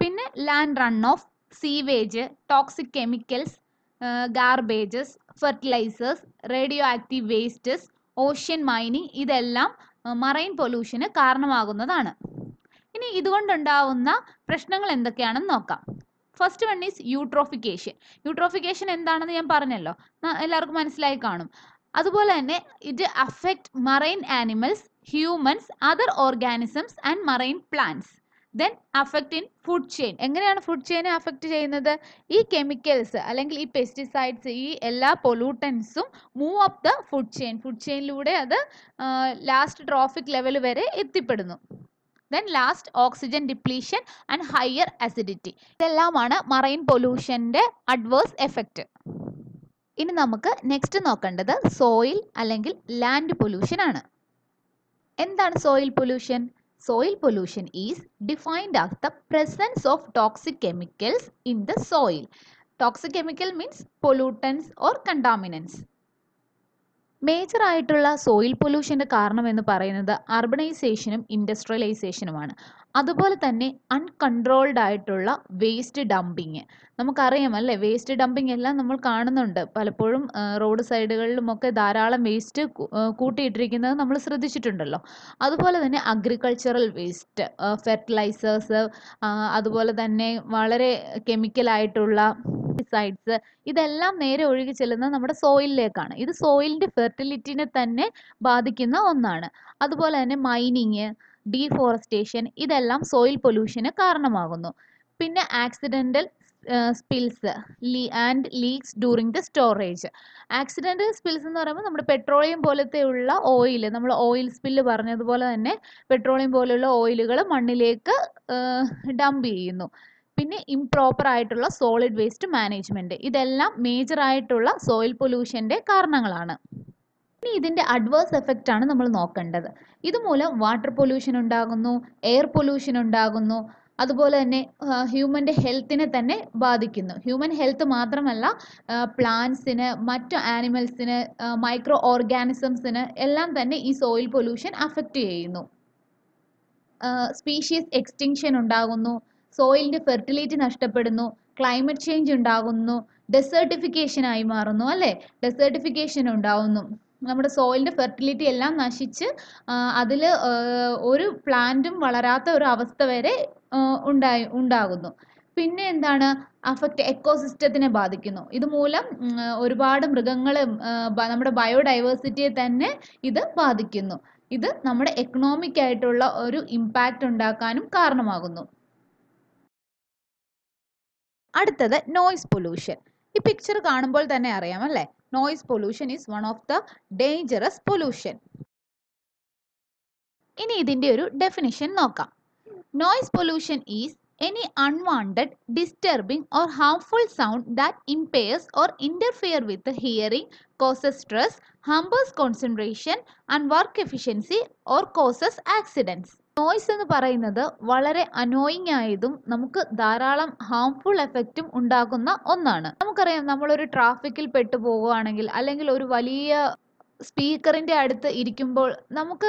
പിന്നെ land runoff sewage toxic chemicals garbages fertilisers radioactive wastes ocean mining ഇതെല്ലാം മറൈൻ പൊല്യൂഷന് കാരണമാകുന്നതാണ്. ഇനി ഇതുകൊണ്ടുണ്ടാവുന്ന പ്രശ്നങ്ങൾ എന്തൊക്കെയാണെന്ന് നോക്കാം. First one is eutrophication eutrophication എന്താണെന്ന് ഞാൻ പറഞ്ഞല്ലോ. എല്ലാവർക്കും മനസ്സിലായി കാണും. അതുപോലെ തന്നെ it affect marine animals humans other organisms and marine plants then affect in food chain എങ്ങനെയാണ് ഫുഡ് ചെയിനെ അഫക്റ്റ് ചെയ്യുന്നത്? ഈ കെമിക്കൽസ് അല്ലെങ്കിൽ ഈ പെസ്റ്റിസൈഡ്സ് ഈ എല്ലാ പൊല്യൂട്ടൻസും move up the food chain food ചെയിനിലൂടെ അത് ലാസ്റ്റ് ട്രോഫിക് ലെവൽ വരെ എത്തിപ്പെടുന്നു. Then last oxygen depletion and higher acidity ഇതെല്ലാമാണ് മറൈൻ പൊല്യൂഷന്റെ അഡ്വേഴ്സ് എഫക്റ്റ് ഇനി നമുക്ക് നെക്സ്റ്റ് നോക്കേണ്ടത് സോയിൽ അല്ലെങ്കിൽ ലാൻഡ് പൊല്യൂഷൻ ആണ്. എന്താണ് soil pollution soil pollution is defined as the presence of toxic chemicals in the soil toxic chemical means pollutants or contaminants major ആയിട്ടുള്ള സോയിൽ പൊല്യൂഷന്റെ കാരണം എന്ന് പറയുന്നത് അർബണൈസേഷനും ഇൻഡസ്ട്രിയലൈസേഷനുമാണ് അതുപോലെ തന്നെ അൺകൺട്രോൾഡ് ആയിട്ടുള്ള വേസ്റ്റ് ഡംപിങ് നമുക്കറിയാം അല്ലേ? വേസ്റ്റ് ഡംപിങ് എല്ലാം നമ്മൾ കാണുന്നുണ്ട്. പലപ്പോഴും റോഡ് സൈഡുകളിലുമൊക്കെ ധാരാളം വേസ്റ്റ് കൂട്ടിയിട്ടിരിക്കുന്നത് നമ്മൾ ശ്രദ്ധിച്ചിട്ടുണ്ടല്ലോ. അതുപോലെ തന്നെ അഗ്രികൾച്ചറൽ വേസ്റ്റ് ഫെർട്ടിലൈസേഴ്സ് അതുപോലെ തന്നെ വളരെ കെമിക്കലായിട്ടുള്ള പെസ്റ്റിസൈഡ്സ് ഇതെല്ലാം നേരെ ഒഴുകി ചെല്ലുന്നത് നമ്മുടെ സോയിലിലേക്കാണ് ഇത് സോയിലിന്റെ ഫെർട്ടിലിറ്റിനെ തന്നെ ബാധിക്കുന്ന ഒന്നാണ്. അതുപോലെ തന്നെ മൈനിങ് ഡീഫോറസ്റ്റേഷൻ ഇതെല്ലാം സോയിൽ പൊല്യൂഷന് കാരണമാകുന്നു. പിന്നെ accidental spills Lee and leaks during the storage accidental spills എന്ന് പറയുമ്പോൾ നമ്മുടെ പെട്രോളിയം പോലത്തെയുള്ള ഓയിൽ നമ്മൾ ഓയിൽ സ്പില്ല് പറഞ്ഞതുപോലെ തന്നെ പെട്രോളിയം പോലെയുള്ള ഓയിലുകൾ മണ്ണിലേക്ക് ഡംപ് ചെയ്യുന്നു. പിന്നെ ഇംപ്രോപ്പർ ആയിട്ടുള്ള സോളിഡ് വേസ്റ്റ് മാനേജ്മെന്റ് ഇതെല്ലാം മേജർ ആയിട്ടുള്ള സോയിൽ പൊല്യൂഷന്റെ കാരണങ്ങളാണ്. ഇനി ഇതിന്റെ അഡ്വേഴ്സ് എഫക്റ്റ് ആണ് നമ്മൾ നോക്കേണ്ടത്. ഇതുമൂലം വാട്ടർ പൊല്യൂഷൻ ഉണ്ടാകുന്നു എയർ പൊല്യൂഷൻ ഉണ്ടാകുന്നു അതുപോലെ തന്നെ ഹ്യൂമന്റെ ഹെൽത്തിനെ തന്നെ ബാധിക്കുന്നു. ഹ്യൂമൻ ഹെൽത്ത് മാത്രമല്ല പ്ലാന്റ്സിന് മറ്റു ആനിമൽസിന് മൈക്രോ ഓർഗാനിസംസിന് എല്ലാം തന്നെ ഈ സോയിൽ പൊല്യൂഷൻ അഫക്റ്റ് ചെയ്യുന്നു. സ്പീഷീസ് എക്സ്റ്റിങ്ഷൻ ഉണ്ടാകുന്നു. സോയിലിന്റെ ഫെർട്ടിലിറ്റി നഷ്ടപ്പെടുന്നു ക്ലൈമറ്റ് ചേഞ്ച് ഉണ്ടാകുന്നു ഡെസേർട്ടിഫിക്കേഷൻ ആയി മാറുന്നു അല്ലേ? ഡെസേർട്ടിഫിക്കേഷൻ ഉണ്ടാവുന്നു. നമ്മുടെ സോയിലിന്റെ ഫെർട്ടിലിറ്റി എല്ലാം നശിച്ച് അതിൽ ഒരു പ്ലാന്റും വളരാത്ത ഒരു അവസ്ഥ വരെ ഉണ്ടായി ഉണ്ടാകുന്നു. പിന്നെ എന്താണ്? അഫക്റ്റ് എക്കോസിസ്റ്റത്തിനെ ബാധിക്കുന്നു. ഇതുമൂലം ഒരുപാട് മൃഗങ്ങളും നമ്മുടെ ബയോഡൈവേഴ്സിറ്റിയെ തന്നെ ഇത് ബാധിക്കുന്നു. ഇത് നമ്മുടെ എക്കണോമിക് ആയിട്ടുള്ള ഒരു ഇമ്പാക്റ്റ് ഉണ്ടാക്കാനും കാരണമാകുന്നു. അടുത്തത് നോയ്സ് പൊല്യൂഷൻ ഈ പിക്ചർ കാണുമ്പോൾ തന്നെ അറിയാം അല്ലേ noise pollution is one of the dangerous pollution ഇനി ഇതിന്റെ ഒരു ഡെഫിനിഷൻ നോക്കാം noise pollution is unwanted, disturbing or harmful sound that impairs or interfere with the hearing, causes stress, hampers concentration and work efficiency or causes accidents. Noise എന്ന് പറയുന്നത് വളരെ അനോയിങ് ആയതും നമുക്ക് ധാരാളം ഹാംഫുൾ എഫക്റ്റും ഉണ്ടാക്കുന്ന ഒന്നാണ്. നമുക്കറിയാം നമ്മളൊരു ട്രാഫിക്കിൽ പെട്ടു പോവുകയാണെങ്കിൽ അല്ലെങ്കിൽ ഒരു വലിയ സ്പീക്കറിന്റെ അടുത്ത് ഇരിക്കുമ്പോൾ നമുക്ക്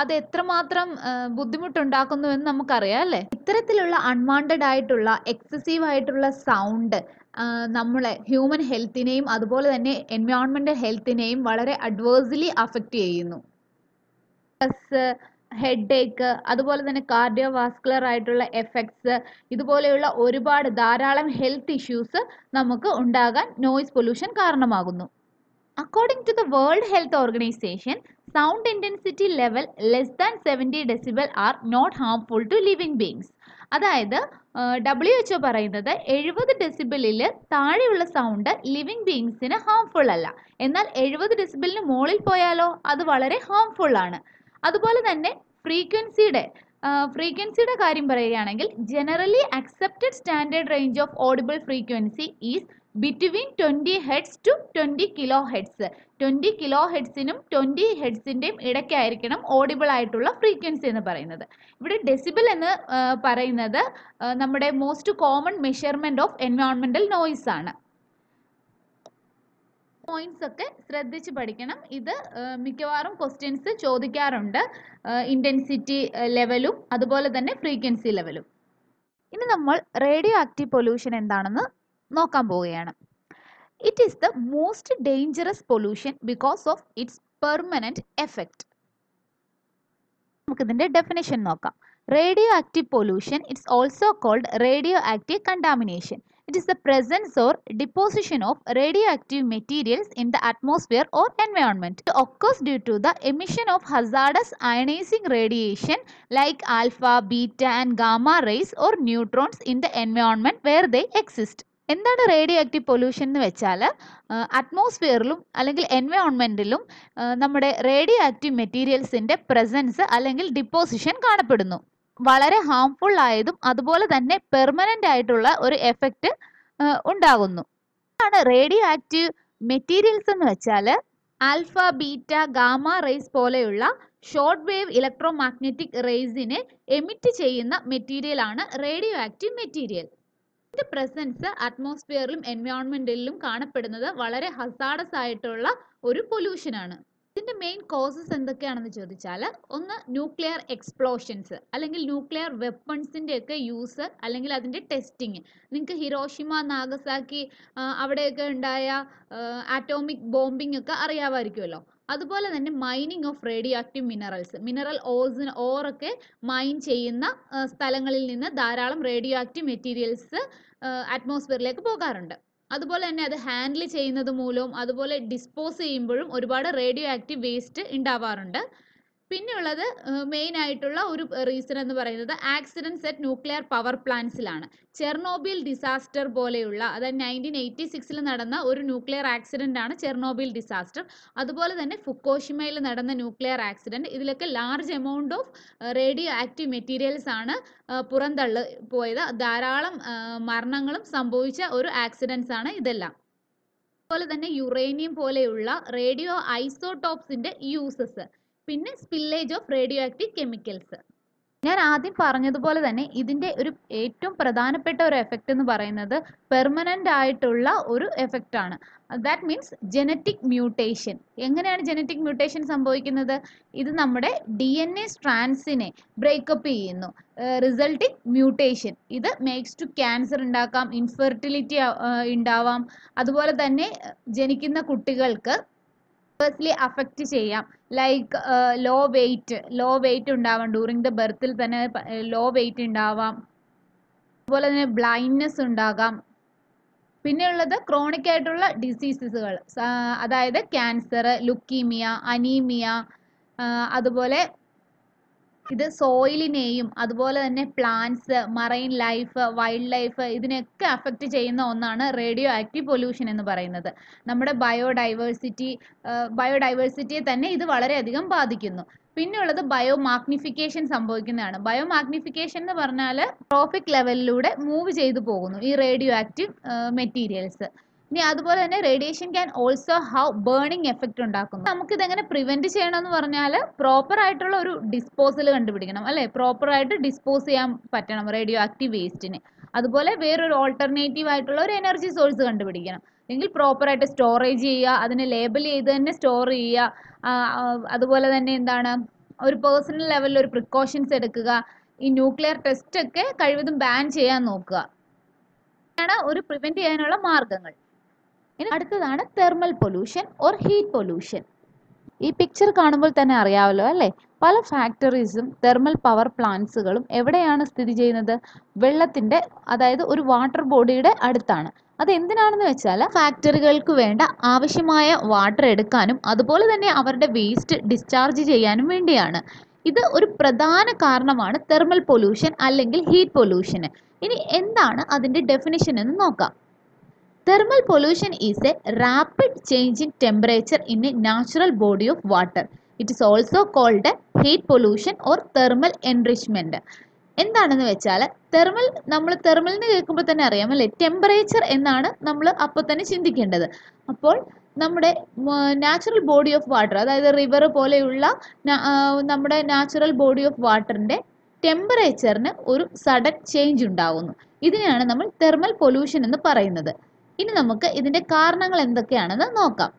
അത് എത്രമാത്രം ആ, ബുദ്ധിമുട്ടുണ്ടാക്കുന്നു എന്ന് നമുക്കറിയാം അല്ലേ? ഇത്തരത്തിലുള്ള അൺവാണ്ടഡ് ആയിട്ടുള്ള എക്സസീവ് ആയിട്ടുള്ള സൗണ്ട് നമ്മളെ ഹ്യൂമൻ ഹെൽത്തിനെയും അതുപോലെ തന്നെ എൻവയോൺമെന്റൽ ഹെൽത്തിനെയും വളരെ അഡ്വേഴ്സ്ലി അഫക്റ്റ് ചെയ്യുന്നു. സ്ട്രെസ് ഹെഡ് ഏക്ക് അതുപോലെ തന്നെ കാർഡിയോ വാസ്കുലർ ആയിട്ടുള്ള എഫക്ട്സ് ഇതുപോലെയുള്ള ഒരുപാട് ധാരാളം ഹെൽത്ത് ഇഷ്യൂസ് നമുക്ക് ഉണ്ടാകാൻ നോയ്സ് പൊല്യൂഷൻ കാരണമാകുന്നു. According to the world health organisation sound intensity level less than seventy decibel are not harmful to living beings അതായത് ഡബ്ല്യു എച്ച് ഒ പറയുന്നത് എഴുപത് ഡെസിബിളിൽ താഴെയുള്ള സൗണ്ട് ലിവിങ് ബീങ്സിന് ഹാംഫുൾ അല്ല. എന്നാൽ എഴുപത് ഡെസിബിളിന് മുകളിൽ പോയാലോ? അത് വളരെ ഹാംഫുൾ ആണ്. അതുപോലെ തന്നെ ഫ്രീക്വൻസിയുടെ ഫ്രീക്വൻസിയുടെ കാര്യം പറയുകയാണെങ്കിൽ generally accepted standard range of audible frequency is between twenty hertz to twenty kilohertz twenty kilo ഹെഡ്സിനും ട്വന്റി ഹെഡ്സിന്റെയും ഇടയ്ക്കായിരിക്കണം ഓഡിബിൾ ആയിട്ടുള്ള ഫ്രീക്വൻസി എന്ന് പറയുന്നത്. ഇവിടെ ഡെസിബിൾ എന്ന് പറയുന്നത് നമ്മുടെ മോസ്റ്റ് കോമൺ മെഷർമെന്റ് ഓഫ് എൻവയോൺമെന്റൽ നോയിസ് ആണ്. പോയിന്റ്സ് ഒക്കെ ശ്രദ്ധിച്ച് പഠിക്കണം. ഇത് മിക്കവാറും ക്വസ്റ്റ്യൻസ് ചോദിക്കാറുണ്ട്. ഇന്റൻസിറ്റി ലെവലും അതുപോലെ തന്നെ ഫ്രീക്വൻസി ലെവലും ഇനി നമ്മൾ റേഡിയോ ആക്റ്റീവ് പൊല്യൂഷൻ എന്താണെന്ന് നോക്കാൻ പോവുകയാണ്. It is the most dangerous pollution because of its permanent effect നമുക്കിതിന്റെ definition നോക്കാം. Radioactive pollution it's also called radioactive contamination it is the presence or deposition of radioactive materials in the atmosphere or environment occurs due to the emission of hazardous ionising radiation like alpha beta and gamma rays or neutrons in the environment where they exist എന്താണ് റേഡിയോ ആക്റ്റീവ് പൊല്യൂഷൻ എന്ന് വെച്ചാൽ അറ്റ്മോസ്ഫിയറിലും അല്ലെങ്കിൽ എൻവയോൺമെന്റിലും നമ്മുടെ റേഡിയോ ആക്റ്റീവ് മെറ്റീരിയൽസിന്റെ പ്രസൻസ് അല്ലെങ്കിൽ ഡിപ്പോസിഷൻ കാണപ്പെടുന്നു. വളരെ ഹാംഫുൾ ആയതും അതുപോലെ തന്നെ പെർമനന്റ് ആയിട്ടുള്ള ഒരു എഫക്റ്റ് ഉണ്ടാകുന്നു. ആണ് റേഡിയോ ആക്റ്റീവ് മെറ്റീരിയൽസ് എന്ന് വെച്ചാൽ ആൽഫ ബീറ്റ ഗാമ റേസ് പോലെയുള്ള ഷോർട്ട് വേവ് ഇലക്ട്രോ മാഗ്നറ്റിക് റേസിനെ എമിറ്റ് ചെയ്യുന്ന മെറ്റീരിയൽ ആണ് റേഡിയോ ആക്റ്റീവ് മെറ്റീരിയൽ ഇതിന്റെ പ്രസൻസ് അറ്റ്മോസ്ഫിയറിലും എൻവയോൺമെന്റിലും കാണപ്പെടുന്നത് വളരെ ഹസാഡസ് ആയിട്ടുള്ള ഒരു പൊല്യൂഷൻ ആണ്. ഇതിന്റെ മെയിൻ കോസസ് എന്തൊക്കെയാണെന്ന് ചോദിച്ചാൽ ഒന്ന് ന്യൂക്ലിയർ എക്സ്പ്ലോഷൻസ് അല്ലെങ്കിൽ ന്യൂക്ലിയർ വെപ്പൺസിന്റെ ഒക്കെ യൂസ് അല്ലെങ്കിൽ അതിന്റെ ടെസ്റ്റിങ് നിങ്ങൾക്ക് ഹിരോഷിമ നാഗസാക്കി അവിടെയൊക്കെ ഉണ്ടായ ആറ്റോമിക് ബോംബിംഗ് ഒക്കെ അറിയാമായിരിക്കുമല്ലോ. അതുപോലെ തന്നെ mining of radioactive minerals mineral ഓസിന് ഓറൊക്കെ മൈൻ ചെയ്യുന്ന സ്ഥലങ്ങളിൽ നിന്ന് ധാരാളം റേഡിയോ ആക്റ്റീവ് മെറ്റീരിയൽസ് അറ്റ്മോസ്ഫിയറിലേക്ക് പോകാറുണ്ട്. അതുപോലെ തന്നെ അത് ഹാൻഡിൽ ചെയ്യുന്നത് മൂലവും അതുപോലെ ഡിസ്പോസ് ചെയ്യുമ്പോഴും ഒരുപാട് റേഡിയോ ആക്റ്റീവ് വേസ്റ്റ് ഉണ്ടാവാറുണ്ട് പിന്നെയുള്ളത് മെയിൻ ആയിട്ടുള്ള ഒരു റീസൺ എന്ന് പറയുന്നത് ആക്സിഡൻസ് അറ്റ് ന്യൂക്ലിയർ പവർ പ്ലാന്റ്സിലാണ് ചെർണോബിൽ ഡിസാസ്റ്റർ പോലെയുള്ള അതായത് നയന്റീൻ എയ്റ്റി സിക്സിൽ നടന്ന ഒരു ന്യൂക്ലിയർ ആക്സിഡന്റ് ആണ് ചെർണോബിൽ ഡിസാസ്റ്റർ അതുപോലെ തന്നെ ഫുക്കോഷിമയിൽ നടന്ന ന്യൂക്ലിയർ ആക്സിഡന്റ് ഇതിലൊക്കെ large amount of radioactive materials ആണ് പുറന്തള്ളി പോയത്. ധാരാളം മരണങ്ങളും സംഭവിച്ച ഒരു ആക്സിഡൻസ് ആണ് ഇതെല്ലാം. അതുപോലെ തന്നെ യുറേനിയം പോലെയുള്ള റേഡിയോ ഐസോടോപ്സിന്റെ യൂസസ് പിന്നെ spillage of radioactive chemicals ഞാൻ ആദ്യം പറഞ്ഞതുപോലെ തന്നെ ഇതിന്റെ ഒരു ഏറ്റവും പ്രധാനപ്പെട്ട ഒരു എഫക്റ്റ് എന്ന് പറയുന്നത് പെർമനന്റ് ആയിട്ടുള്ള ഒരു എഫക്റ്റ് ആണ്. ദാറ്റ് മീൻസ് ജനറ്റിക് മ്യൂട്ടേഷൻ എങ്ങനെയാണ് ജനറ്റിക് മ്യൂട്ടേഷൻ സംഭവിക്കുന്നത്? ഇത് നമ്മുടെ ഡി എൻ എ സ്ട്രാൻസിനെ ബ്രേക്കപ്പ് ചെയ്യുന്നു. റിസൾട്ടിങ് മ്യൂട്ടേഷൻ ഇത് മേക്സ് ടു ക്യാൻസർ ഉണ്ടാക്കാം ഇൻഫെർട്ടിലിറ്റി ഉണ്ടാവാം. അതുപോലെ തന്നെ ജനിക്കുന്ന കുട്ടികൾക്ക് അഫക്റ്റ് ചെയ്യാം. Like low weight low weight ഉണ്ടാവാം. ഡ്യൂറിങ് ദ ബർത്തിൽ തന്നെ ലോ വെയിറ്റ് ഉണ്ടാവാം. അതുപോലെ തന്നെ ബ്ലൈൻഡ്നെസ് ഉണ്ടാകാം. പിന്നെയുള്ളത് ക്രോണിക് ആയിട്ടുള്ള ഡിസീസസുകൾ അതായത് ക്യാൻസർ ലുക്കീമിയ അനീമിയ അതുപോലെ ഇത് സോയിലിനെയും അതുപോലെ തന്നെ plants marine life wildlife ഇതിനെയൊക്കെ അഫക്റ്റ് ചെയ്യുന്ന ഒന്നാണ് റേഡിയോ ആക്റ്റീവ് പൊല്യൂഷൻ എന്ന് പറയുന്നത്. നമ്മുടെ ബയോഡൈവേഴ്സിറ്റി ബയോഡൈവേഴ്സിറ്റിയെ തന്നെ ഇത് വളരെയധികം ബാധിക്കുന്നു. പിന്നെയുള്ളത് ബയോ മാഗ്നിഫിക്കേഷൻ സംഭവിക്കുന്നതാണ്. ബയോ മാഗ്നിഫിക്കേഷൻ എന്ന് പറഞ്ഞാൽ ട്രോഫിക് ലെവലിലൂടെ മൂവ് ചെയ്തു പോകുന്നു ഈ റേഡിയോ ആക്റ്റീവ് മെറ്റീരിയൽസ്. ഇനി അതുപോലെ തന്നെ radiation can also have burning effect ഉണ്ടാക്കുന്നു. നമുക്കിത് എങ്ങനെ പ്രിവെന്റ് ചെയ്യണമെന്ന് പറഞ്ഞാൽ പ്രോപ്പർ ആയിട്ടുള്ള ഒരു ഡിസ്പോസൽ കണ്ടുപിടിക്കണം അല്ലേ? പ്രോപ്പർ ആയിട്ട് ഡിസ്പോസ് ചെയ്യാൻ പറ്റണം റേഡിയോ ആക്റ്റീവ് വേസ്റ്റിന് അതുപോലെ വേറൊരു ഓൾട്ടർനേറ്റീവ് ആയിട്ടുള്ള ഒരു എനർജി സോഴ്സ് കണ്ടുപിടിക്കണം. എങ്കിൽ പ്രോപ്പറായിട്ട് സ്റ്റോറേജ് ചെയ്യുക അതിനെ ലേബൽ ചെയ്ത് തന്നെ സ്റ്റോർ ചെയ്യുക അതുപോലെ തന്നെ എന്താണ് ഒരു പേഴ്സണൽ ലെവലിൽ ഒരു പ്രിക്കോഷൻസ് എടുക്കുക ഈ ന്യൂക്ലിയർ ടെസ്റ്റ് ഒക്കെ കഴിവതും ബാൻ ചെയ്യാൻ നോക്കുക. ഒരു പ്രിവെന്റ് ചെയ്യാനുള്ള മാർഗങ്ങൾ. ഇനി അടുത്തതാണ് thermal pollution or heat pollution ഈ പിക്ചർ കാണുമ്പോൾ തന്നെ അറിയാമല്ലോ അല്ലേ? പല ഫാക്ടറീസും തെർമൽ പവർ പ്ലാന്റ്സുകളും എവിടെയാണ് സ്ഥിതി ചെയ്യുന്നത്? വെള്ളത്തിന്റെ അതായത് ഒരു വാട്ടർ ബോഡിയുടെ അടുത്താണ്. അത് എന്തിനാണെന്ന് വെച്ചാൽ ഫാക്ടറികൾക്ക് വേണ്ട ആവശ്യമായ വാട്ടർ എടുക്കാനും അതുപോലെ തന്നെ അവരുടെ വേസ്റ്റ് ഡിസ്ചാർജ് ചെയ്യാനും വേണ്ടിയാണ്. ഇത് ഒരു പ്രധാന കാരണമാണ് തെർമൽ പൊല്യൂഷൻ അല്ലെങ്കിൽ ഹീറ്റ് പൊല്യൂഷന് ഇനി എന്താണ് അതിന്റെ ഡെഫിനിഷൻ എന്ന് നോക്കാം. Pollution is a rapid change in temperature in a natural body of water. It is also called a heat pollution or thermal enrichment. എന്താണെന്ന് വെച്ചാൽ തെർമൽ നമ്മൾ തെർമലിന് കേൾക്കുമ്പോൾ തന്നെ അറിയാം അല്ലേ ടെമ്പറേച്ചർ എന്നാണ് നമ്മൾ അപ്പോൾ തന്നെ ചിന്തിക്കേണ്ടത് അപ്പോൾ നമ്മുടെ നാച്ചുറൽ ബോഡി ഓഫ് വാട്ടർ അതായത് റിവർ പോലെയുള്ള നമ്മുടെ നാച്ചുറൽ ബോഡി ഓഫ് വാട്ടറിന്റെ ടെമ്പറേച്ചറിന് ഒരു സഡൻ ചേഞ്ച് ഉണ്ടാകുന്നു ഇതിനെയാണ് നമ്മൾ തെർമൽ പൊല്യൂഷൻ എന്ന് പറയുന്നത് ഇനി നമുക്ക് ഇതിന്റെ കാരണങ്ങൾ എന്തൊക്കെയാണെന്ന് നോക്കാം.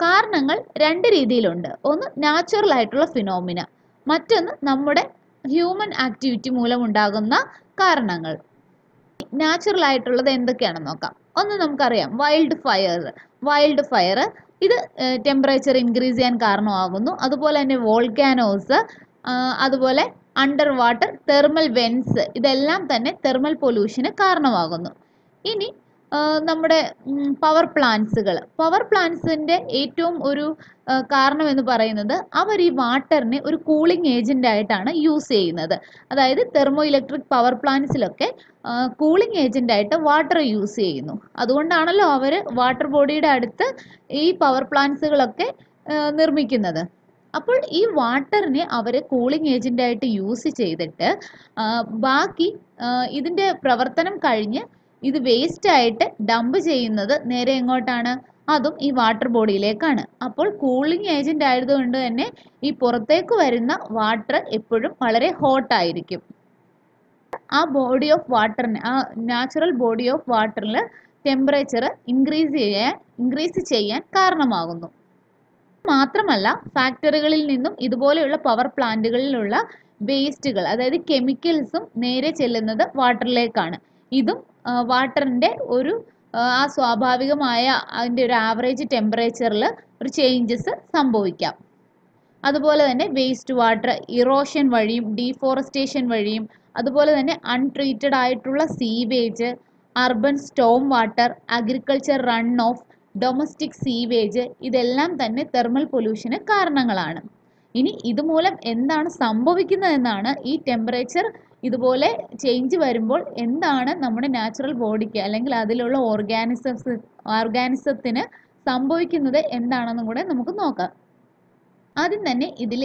കാരണങ്ങൾ രണ്ട് രീതിയിലുണ്ട്. ഒന്ന് നാച്ചുറൽ ആയിട്ടുള്ള ഫിനോമിന മറ്റൊന്ന് നമ്മുടെ ഹ്യൂമൻ ആക്ടിവിറ്റി മൂലം ഉണ്ടാകുന്ന കാരണങ്ങൾ. നാച്ചുറൽ ആയിട്ടുള്ളത് എന്തൊക്കെയാണെന്ന് നോക്കാം. ഒന്ന് നമുക്കറിയാം വൈൽഡ് ഫയർ വൈൽഡ് ഫയർ ഇത് ടെമ്പറേച്ചർ ഇൻക്രീസ് ചെയ്യാൻ കാരണമാകുന്നു. അതുപോലെ തന്നെ വോൾക്കാനോസ് അതുപോലെ അണ്ടർ വാട്ടർ തെർമൽ വെൻസ് ഇതെല്ലാം തന്നെ തെർമൽ പൊല്യൂഷന് കാരണമാകുന്നു. ഇനി നമ്മുടെ പവർ പ്ലാന്റ്സുകൾ പവർ പ്ലാന്റ്സിന്റെ ഏറ്റവും ഒരു കാരണം എന്ന് പറയുന്നത് അവർ ഈ വാട്ടറിനെ ഒരു കൂളിംഗ് ഏജന്റ് ആയിട്ടാണ് യൂസ് ചെയ്യുന്നത്. അതായത് തെർമോ ഇലക്ട്രിക് പവർ പ്ലാന്റ്സിലൊക്കെ കൂളിംഗ് ഏജന്റ് ആയിട്ട് വാട്ടർ യൂസ് ചെയ്യുന്നു. അതുകൊണ്ടാണല്ലോ അവർ വാട്ടർ ബോഡിയുടെ അടുത്ത് ഈ പവർ പ്ലാന്റ്സുകളൊക്കെ നിർമ്മിക്കുന്നത്. അപ്പോൾ ഈ വാട്ടറിനെ അവർ കൂളിംഗ് ഏജന്റായിട്ട് യൂസ് ചെയ്തിട്ട് ബാക്കി ഇതിന്റെ പ്രവർത്തനം കഴിഞ്ഞ് ഇത് വേസ്റ്റ് ആയിട്ട് ഡംപ് ചെയ്യുന്നത് നേരെ എങ്ങോട്ടാണ്? അതും ഈ വാട്ടർ ബോഡിയിലേക്കാണ് അപ്പോൾ കൂളിംഗ് ഏജന്റ് ആയതുകൊണ്ട് തന്നെ ഈ പുറത്തേക്ക് വരുന്ന വാട്ടർ എപ്പോഴും വളരെ ഹോട്ട് ആയിരിക്കും. ആ ബോഡി ഓഫ് വാട്ടറിന് ആ നാച്ചുറൽ ബോഡി ഓഫ് വാട്ടറിൽ ടെമ്പറേച്ചർ ഇൻക്രീസ് ചെയ്യാൻ ഇൻക്രീസ് ചെയ്യാൻ കാരണമാകുന്നു. മാത്രമല്ല ഫാക്ടറികളിൽ നിന്നും ഇതുപോലെയുള്ള പവർ പ്ലാന്റുകളിലുള്ള വേസ്റ്റുകൾ അതായത് കെമിക്കൽസും നേരെ ചെല്ലുന്നത് വാട്ടറിലേക്കാണ് ഇതും വാട്ടറിന്റെ ഒരു ആ സ്വാഭാവികമായ അതിന്റെ ഒരു ആവറേജ് ടെമ്പറേച്ചറിൽ ഒരു ചേഞ്ചസ് സംഭവിക്കാം. അതുപോലെ തന്നെ വേസ്റ്റ് വാട്ടർ ഇറോഷൻ വഴിയും ഡീഫോറസ്റ്റേഷൻ വഴിയും അതുപോലെ തന്നെ അൺട്രീറ്റഡ് ആയിട്ടുള്ള sewage urban storm water agriculture run off domestic sewage ഇതെല്ലാം തന്നെ തെർമൽ പൊല്യൂഷന് കാരണങ്ങളാണ്. ഇനി ഇതുമൂലം എന്താണ് സംഭവിക്കുന്നതെന്നാണ് ഈ ടെമ്പറേച്ചർ ഇതുപോലെ ചേഞ്ച് വരുമ്പോൾ എന്താണ് നമ്മുടെ നാച്ചുറൽ ബോഡിക്ക് അല്ലെങ്കിൽ അതിലുള്ള ഓർഗാനിസംസ് ഓർഗാനിസത്തിന് സംഭവിക്കുന്നത് എന്താണെന്നും കൂടെ നമുക്ക് നോക്കാം. ആദ്യം തന്നെ ഇതിൽ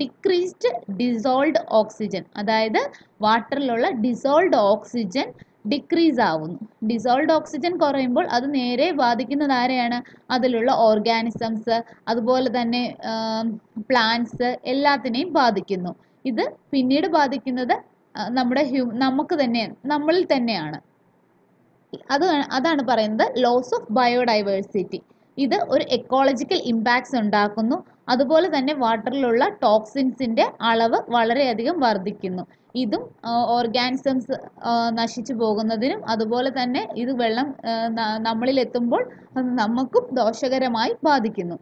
ഡിക്രീസ്ഡ് ഡിസോൾഡ് ഓക്സിജൻ അതായത് വാട്ടറിലുള്ള ഡിസോൾഡ് ഓക്സിജൻ ഡിക്രീസ് ആവുന്നു. ഡിസോൾഡ് ഓക്സിജൻ കുറയുമ്പോൾ അത് നേരെ ബാധിക്കുന്നത് ആരെയാണ്? അതിലുള്ള ഓർഗാനിസംസ് അതുപോലെ തന്നെ പ്ലാന്റ്സ് എല്ലാത്തിനെയും ബാധിക്കുന്നു. ഇത് പിന്നീട് ബാധിക്കുന്നത് നമ്മുടെ ഹ്യൂ നമുക്ക് തന്നെ നമ്മളിൽ തന്നെയാണ്. അത് അതാണ് പറയുന്നത് ലോസ് ഓഫ് ബയോഡൈവേഴ്സിറ്റി ഇത് ഒരു എക്കോളജിക്കൽ ഇമ്പാക്ട്സ് ഉണ്ടാക്കുന്നു. അതുപോലെ തന്നെ വാട്ടറിലുള്ള ടോക്സിൻസിന്റെ അളവ് വളരെയധികം വർദ്ധിക്കുന്നു. ഇതും ഓർഗാനിസംസ് നശിച്ചു പോകുന്നതിനും അതുപോലെ തന്നെ ഇത് വെള്ളം നമ്മളിൽ എത്തുമ്പോൾ നമുക്കും ദോഷകരമായി ബാധിക്കുന്നു.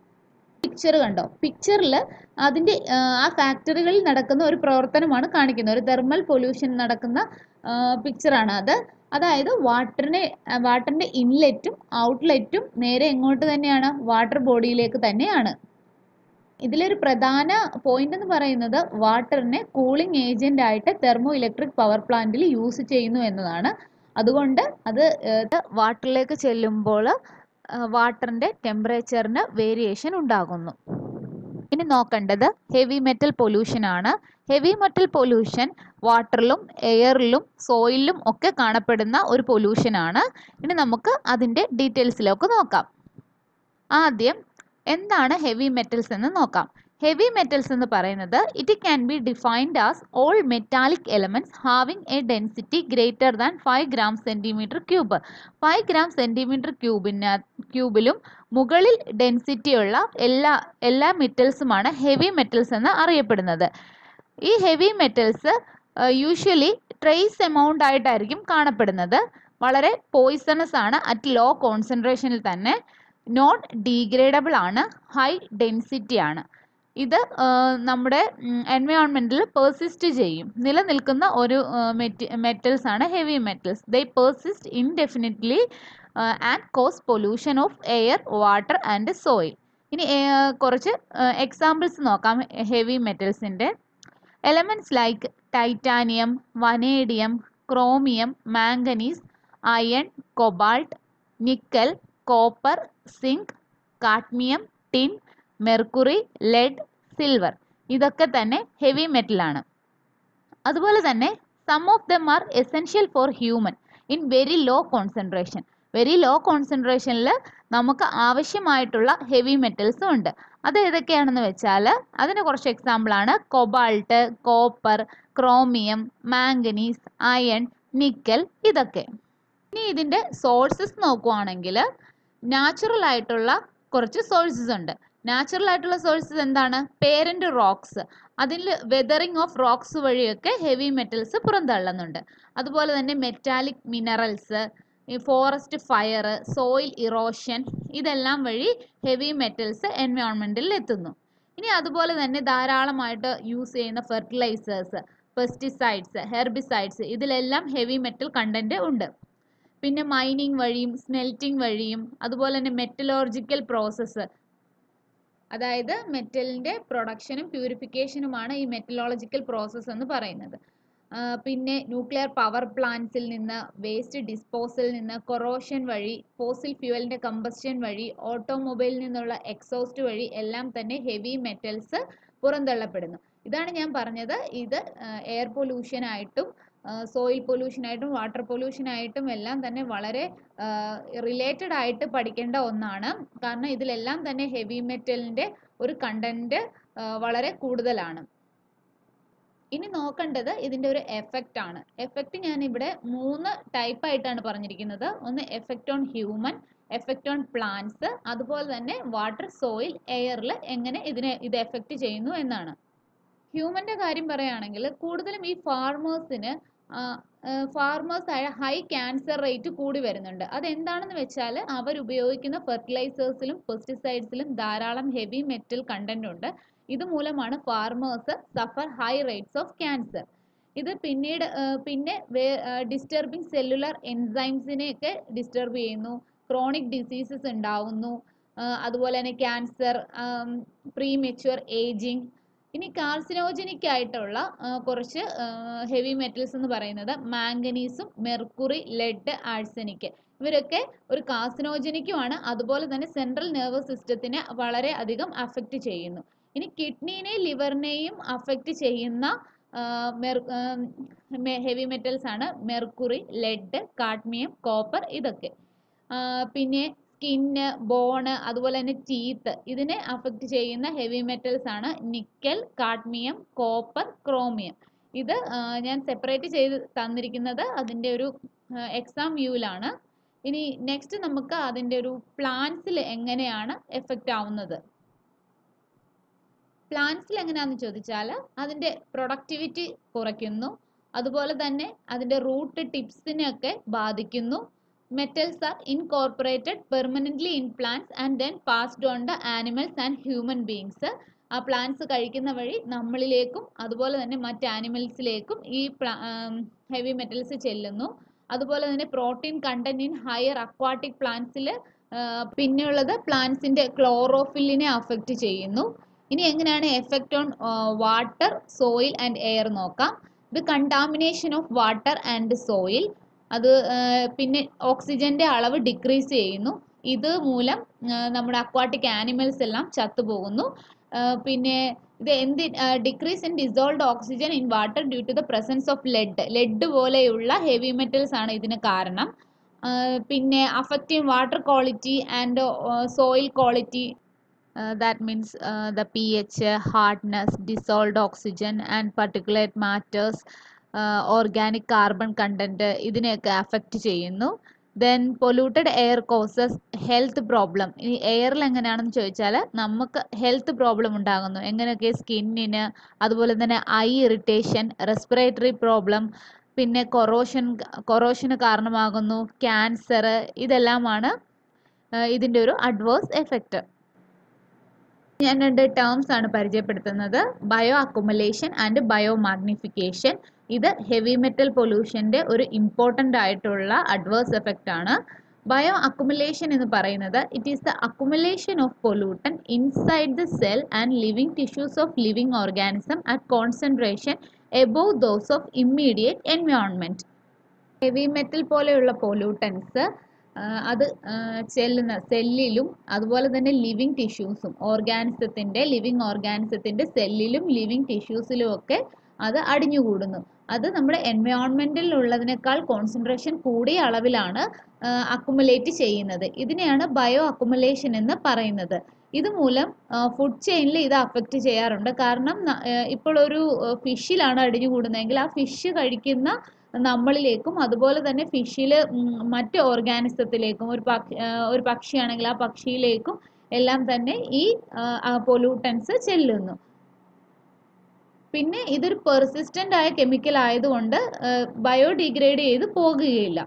പിക്ചർ കണ്ടോ? പിക്ചറിൽ അതിന്റെ ആ ഫാക്ടറികളിൽ നടക്കുന്ന ഒരു പ്രവർത്തനമാണ് കാണിക്കുന്നത്. ഒരു തെർമൽ പൊല്യൂഷൻ നടക്കുന്ന പിക്ചറാണ് അത്. അതായത് വാട്ടറിനെ വാട്ടറിന്റെ ഇൻലെറ്റും ഔട്ട്ലെറ്റും നേരെ എങ്ങോട്ട് തന്നെയാണ്? വാട്ടർ ബോഡിയിലേക്ക് തന്നെയാണ്. ഇതിലൊരു പ്രധാന പോയിന്റ് എന്ന് പറയുന്നത് വാട്ടറിനെ കൂളിംഗ് ഏജന്റ് ആയിട്ട് തെർമോ ഇലക്ട്രിക് പവർ പ്ലാന്റിൽ യൂസ് ചെയ്യുന്നു എന്നതാണ്. അതുകൊണ്ട് അത് വാട്ടറിലേക്ക് ചെല്ലുമ്പോൾ വാട്ടറിന്റെ ടെമ്പറേച്ചറിന് വേരിയേഷൻ ഉണ്ടാകുന്നു. ഇനി നോക്കേണ്ടത് ഹെവി മെറ്റൽ പൊല്യൂഷൻ ആണ്. ഹെവി മെറ്റൽ പൊല്യൂഷൻ വാട്ടറിലും എയറിലും സോയിലും ഒക്കെ കാണപ്പെടുന്ന ഒരു പൊല്യൂഷൻ ആണ്. ഇനി നമുക്ക് അതിന്റെ ഡീറ്റെയിൽസിലേക്ക് നോക്കാം. ആദ്യം എന്താണ് ഹെവി മെറ്റൽസ് എന്ന് നോക്കാം. ഹെവി മെറ്റൽസ് എന്ന് പറയുന്നത് it can be defined as all metallic elements having a density greater than five gram centimetre cube five gram centimetre ക്യൂബിന് ക്യൂബിലും മുകളിൽ ഡെൻസിറ്റിയുള്ള എല്ലാ എല്ലാ മെറ്റൽസുമാണ് ഹെവി മെറ്റൽസ് എന്ന് അറിയപ്പെടുന്നത്. ഈ heavy metals usually trace amount ആയിട്ടായിരിക്കും കാണപ്പെടുന്നത്. വളരെ പോയിസണസ് ആണ് അറ്റ് ലോ കോൺസെൻട്രേഷനിൽ തന്നെ. നോൺ ഡീഗ്രേഡബിൾ ആണ് ഹൈ ഡെൻസിറ്റി ആണ്. ഇത് നമ്മുടെ എൻവയോൺമെന്റിൽ പേഴ്സിസ്റ്റ് ചെയ്യും. നിലനിൽക്കുന്ന ഒരു മെറ്റ് മെറ്റൽസ് ആണ് heavy metals they persist indefinitely and cause pollution of air water and soil ഇനി കുറച്ച് എക്സാമ്പിൾസ് നോക്കാം heavy മെറ്റൽസിന്റെ elements like titanium vanadium chromium manganese iron cobalt nickel copper zinc cadmium tin mercury lead silver. ഇതൊക്കെ തന്നെ ഹെവി മെറ്റലാണ് അതുപോലെ തന്നെ some of them are essential for human in very low concentration very low കോൺസെൻട്രേഷനിൽ നമുക്ക് ആവശ്യമായിട്ടുള്ള ഹെവി മെറ്റൽസും ഉണ്ട്. അത് ഏതൊക്കെയാണെന്ന് വെച്ചാൽ അതിന് കുറച്ച് എക്സാമ്പിളാണ് cobalt copper chromium manganese iron nickel ഇതൊക്കെ. ഇനി ഇതിന്റെ സോഴ്സസ് നോക്കുവാണെങ്കിൽ നാച്ചുറൽ ആയിട്ടുള്ള കുറച്ച് സോഴ്സസ് ഉണ്ട്. നാച്ചുറൽ ആയിട്ടുള്ള സോഴ്സസ് എന്താണ്? പേരന്റ് റോക്സ് അതിൽ വെതറിങ് ഓഫ് റോക്സ് വഴിയൊക്കെ ഹെവി മെറ്റൽസ് പുറന്തള്ളുന്നുണ്ട്. അതുപോലെ തന്നെ metallic minerals forest fire soil erosion ഇതെല്ലാം വഴി ഹെവി മെറ്റൽസ് എൻവയോൺമെന്റിൽ എത്തുന്നു. ഇനി അതുപോലെ തന്നെ ധാരാളമായിട്ട് യൂസ് ചെയ്യുന്ന ഫെർട്ടിലൈസേഴ്സ് പെസ്റ്റിസൈഡ്സ് ഹെർബിസൈഡ്സ് ഇതിലെല്ലാം ഹെവി മെറ്റൽ കണ്ടന്റ് ഉണ്ട്. പിന്നെ മൈനിങ് വഴിയും സ്മെൽറ്റിംഗ് വഴിയും അതുപോലെ തന്നെ മെറ്റലോർജിക്കൽ പ്രോസസ്സ് അതായത് മെറ്റലിന്റെ പ്രൊഡക്ഷനും പ്യൂരിഫിക്കേഷനുമാണ് ഈ മെറ്റലോളജിക്കൽ പ്രോസസ്സ് എന്ന് പറയുന്നത്. പിന്നെ ന്യൂക്ലിയർ പവർ പ്ലാന്റ്സിൽ നിന്ന് വേസ്റ്റ് ഡിസ്പോസൽ നിന്ന് കൊറോഷൻ വഴി ഫോസിൽ ഫ്യൂവലിന്റെ കമ്പസ്റ്റൻ വഴി ഓട്ടോമൊബൈലിൽ നിന്നുള്ള എക്സോസ്റ്റ് വഴി എല്ലാം തന്നെ ഹെവി മെറ്റൽസ് പുറന്തള്ളപ്പെടുന്നു. ഇതാണ് ഞാൻ പറഞ്ഞത്. ഇത് എയർ പൊല്യൂഷനായിട്ടും സോയിൽ പൊല്യൂഷനായിട്ടും വാട്ടർ പൊല്യൂഷനായിട്ടും എല്ലാം തന്നെ വളരെ റിലേറ്റഡ് ആയിട്ട് പഠിക്കേണ്ട ഒന്നാണ്. കാരണം ഇതിലെല്ലാം തന്നെ ഹെവി മെറ്റലിന്റെ ഒരു കണ്ടന്റ് വളരെ കൂടുതലാണ്. ഇനി നോക്കേണ്ടത് ഇതിന്റെ ഒരു എഫക്റ്റ് ആണ്. എഫക്റ്റ് ഞാൻ ഇവിടെ മൂന്ന് ടൈപ്പ് ആയിട്ടാണ് പറഞ്ഞിരിക്കുന്നത്. ഒന്ന് effect on human effect on plants അതുപോലെ തന്നെ വാട്ടർ സോയിൽ എയറിൽ എങ്ങനെ ഇതിനെ ഇത് എഫക്റ്റ് ചെയ്യുന്നു എന്നാണ്. ഹ്യൂമന്റെ കാര്യം പറയുകയാണെങ്കിൽ കൂടുതലും ഈ ഫാർമേഴ്സിന് ഫാർമേഴ്സ് ആയ ഹൈ ക്യാൻസർ റേറ്റ് കൂടി വരുന്നുണ്ട്. അതെന്താണെന്ന് വെച്ചാൽ അവർ ഉപയോഗിക്കുന്ന ഫെർട്ടിലൈസേഴ്സിലും പെസ്റ്റിസൈഡ്സിലും ധാരാളം ഹെവി മെറ്റൽ കണ്ടന്റ് ഉണ്ട്. ഇതുമൂലമാണ് farmers suffer high rates of cancer ഇത് പിന്നീട് പിന്നെ ഡിസ്റ്റർബിങ് സെല്ലുലാർ എൻസൈംസിനെയൊക്കെ ഡിസ്റ്റർബ് ചെയ്യുന്നു. ക്രോണിക് ഡിസീസസ് ഉണ്ടാവുന്നു. അതുപോലെ തന്നെ ക്യാൻസർ പ്രീമെച്വർ ഏജിങ് ഇനി കാർസിനോജനിക് ആയിട്ടുള്ള കുറച്ച് ഹെവി മെറ്റൽസ് എന്ന് പറയുന്നത് മാംഗനീസും മെർക്കുറി ലെഡ് ആഴ്സനിക് ഇവരൊക്കെ ഒരു കാർസിനോജനിക്കുമാണ്. അതുപോലെ തന്നെ സെൻട്രൽ നെർവസ് സിസ്റ്റത്തിനെ വളരെ അധികം അഫക്റ്റ് ചെയ്യുന്നു. ഇനി കിഡ്നീനെ ലിവറിനെയും അഫക്റ്റ് ചെയ്യുന്ന ഹെവി മെറ്റൽസ് ആണ് മെർക്കുറി ലെഡ് കാഡ്മിയം കോപ്പർ ഇതൊക്കെ. പിന്നെ സ്കിന്ന് ബോണ് അതുപോലെ തന്നെ ടീത്ത് ഇതിനെ അഫക്റ്റ് ചെയ്യുന്ന ഹെവി മെറ്റൽസ് ആണ് നിക്കൽ കാഡ്മിയം കോപ്പർ ക്രോമിയം ഇത് ഞാൻ സെപ്പറേറ്റ് ചെയ്ത് തന്നിരിക്കുന്നത് അതിന്റെ ഒരു എക്സാം വ്യൂവിലാണ് ഇനി നെക്സ്റ്റ് നമുക്ക് അതിന്റെ ഒരു പ്ലാന്റ്സിൽ എങ്ങനെയാണ് എഫക്റ്റ് ആവുന്നത്? പ്ലാന്റ്സിൽ എങ്ങനെയാണെന്ന് ചോദിച്ചാൽ അതിന്റെ പ്രൊഡക്ടിവിറ്റി കുറയ്ക്കുന്നു. അതുപോലെ തന്നെ അതിന്റെ റൂട്ട് ടിപ്സിനെയൊക്കെ ബാധിക്കുന്നു. Metals are incorporated permanently in plants and then passed on the animals and human beings. ആ പ്ലാന്റ്സ് കഴിക്കുന്ന വഴി നമ്മളിലേക്കും അതുപോലെ തന്നെ മറ്റ് ആനിമൽസിലേക്കും ഈ ഹെവി മെറ്റൽസ് ചെല്ലുന്നു. അതുപോലെ തന്നെ protein content in higher aquatic പ്ലാന്റ്സിൽ പിന്നെയുള്ളത് പ്ലാന്റ്സിന്റെ ക്ലോറോഫില്ലിനെ അഫക്റ്റ് ചെയ്യുന്നു. ഇനി എങ്ങനെയാണ് effect on water soil and air നോക്കാം. ഇത് contamination of water and soil അത് പിന്നെ ഓക്സിജന്റെ അളവ് ഡിക്രീസ് ചെയ്യുന്നു. ഇത് മൂലം നമ്മുടെ അക്വാട്ടിക് ആനിമൽസ് എല്ലാം ചത്തുപോകുന്നു. പിന്നെ ഇത് എന്ത് decrease in dissolved oxygen in water due to the presence of lead lead പോലെയുള്ള ഹെവി മെറ്റൽസ് ആണ് ഇതിന് കാരണം. പിന്നെ affecting water quality and soil quality that means the P H hardness dissolved oxygen and particulate matters, organic carbon content ഇതിനെയൊക്കെ അഫക്റ്റ് ചെയ്യുന്നു. Then polluted air causes health problem ഈ എയറിൽ എങ്ങനെയാണെന്ന് ചോദിച്ചാൽ നമുക്ക് ഹെൽത്ത് പ്രോബ്ലം ഉണ്ടാകുന്നു. എങ്ങനെയൊക്കെ സ്കിന്നിന് അതുപോലെ തന്നെ ഐ ഇറിറ്റേഷൻ റെസ്പിറേറ്ററി പ്രോബ്ലം പിന്നെ കൊറോഷൻ കൊറോഷന് കാരണമാകുന്നു ക്യാൻസർ ഇതെല്ലാമാണ് ഇതിന്റെ ഒരു അഡ്വേഴ്സ് എഫക്റ്റ് ഞാൻ രണ്ട് ടേംസ് ആണ് പരിചയപ്പെടുത്തുന്നത്. Bio accumulation and bio magnification ഇത് ഹെവി മെറ്റൽ പൊല്യൂഷന്റെ ഒരു ഇമ്പോർട്ടന്റ് ആയിട്ടുള്ള അഡ്വേഴ്സ് എഫക്റ്റ് ആണ്. ബയോ അക്കുമുലേഷൻ എന്ന് പറയുന്നത് it is the accumulation of pollutant inside the cell and living tissues of living organism at concentration above those of immediate environment heavy metal പോലെയുള്ള പൊല്യൂട്ടൻസ് അത് ചെല്ലുന്ന സെല്ലിലും അതുപോലെ തന്നെ ലിവിങ് ടിഷ്യൂസും ഓർഗാനിസത്തിന്റെ ലിവിങ് ഓർഗാനിസത്തിന്റെ സെല്ലിലും ലിവിങ് ടിഷ്യൂസിലും ഒക്കെ അത് അടിഞ്ഞുകൂടുന്നു. അത് നമ്മുടെ എൻവയോൺമെന്റിൽ ഉള്ളതിനേക്കാൾ കോൺസെൻട്രേഷൻ കൂടിയ അളവിലാണ് അക്കുമുലേറ്റ് ചെയ്യുന്നത്. ഇതിനെയാണ് ബയോ അക്കുമുലേഷൻ എന്ന് പറയുന്നത്. ഇതുമൂലം ഫുഡ് ചെയിനിൽ ഇത് അഫക്റ്റ് ചെയ്യാറുണ്ട്. കാരണം ഇപ്പോൾ ഒരു ഫിഷിലാണ് അടിഞ്ഞു കൂടുന്നതെങ്കിൽ ആ ഫിഷ് കഴിക്കുന്ന നമ്മളിലേക്കും അതുപോലെ തന്നെ ഫിഷിൽ മറ്റ് ഓർഗാനിസത്തിലേക്കും ഒരു പക്ഷി ഒരു പക്ഷിയാണെങ്കിൽ ആ പക്ഷിയിലേക്കും എല്ലാം തന്നെ ഈ പൊല്യൂട്ടൻസ് ചെല്ലുന്നു. പിന്നെ ഇതൊരു പെർസിസ്റ്റന്റ് ആയ കെമിക്കൽ ആയതുകൊണ്ട് ബയോഡിഗ്രേഡ് ചെയ്ത് പോകുകയില്ല.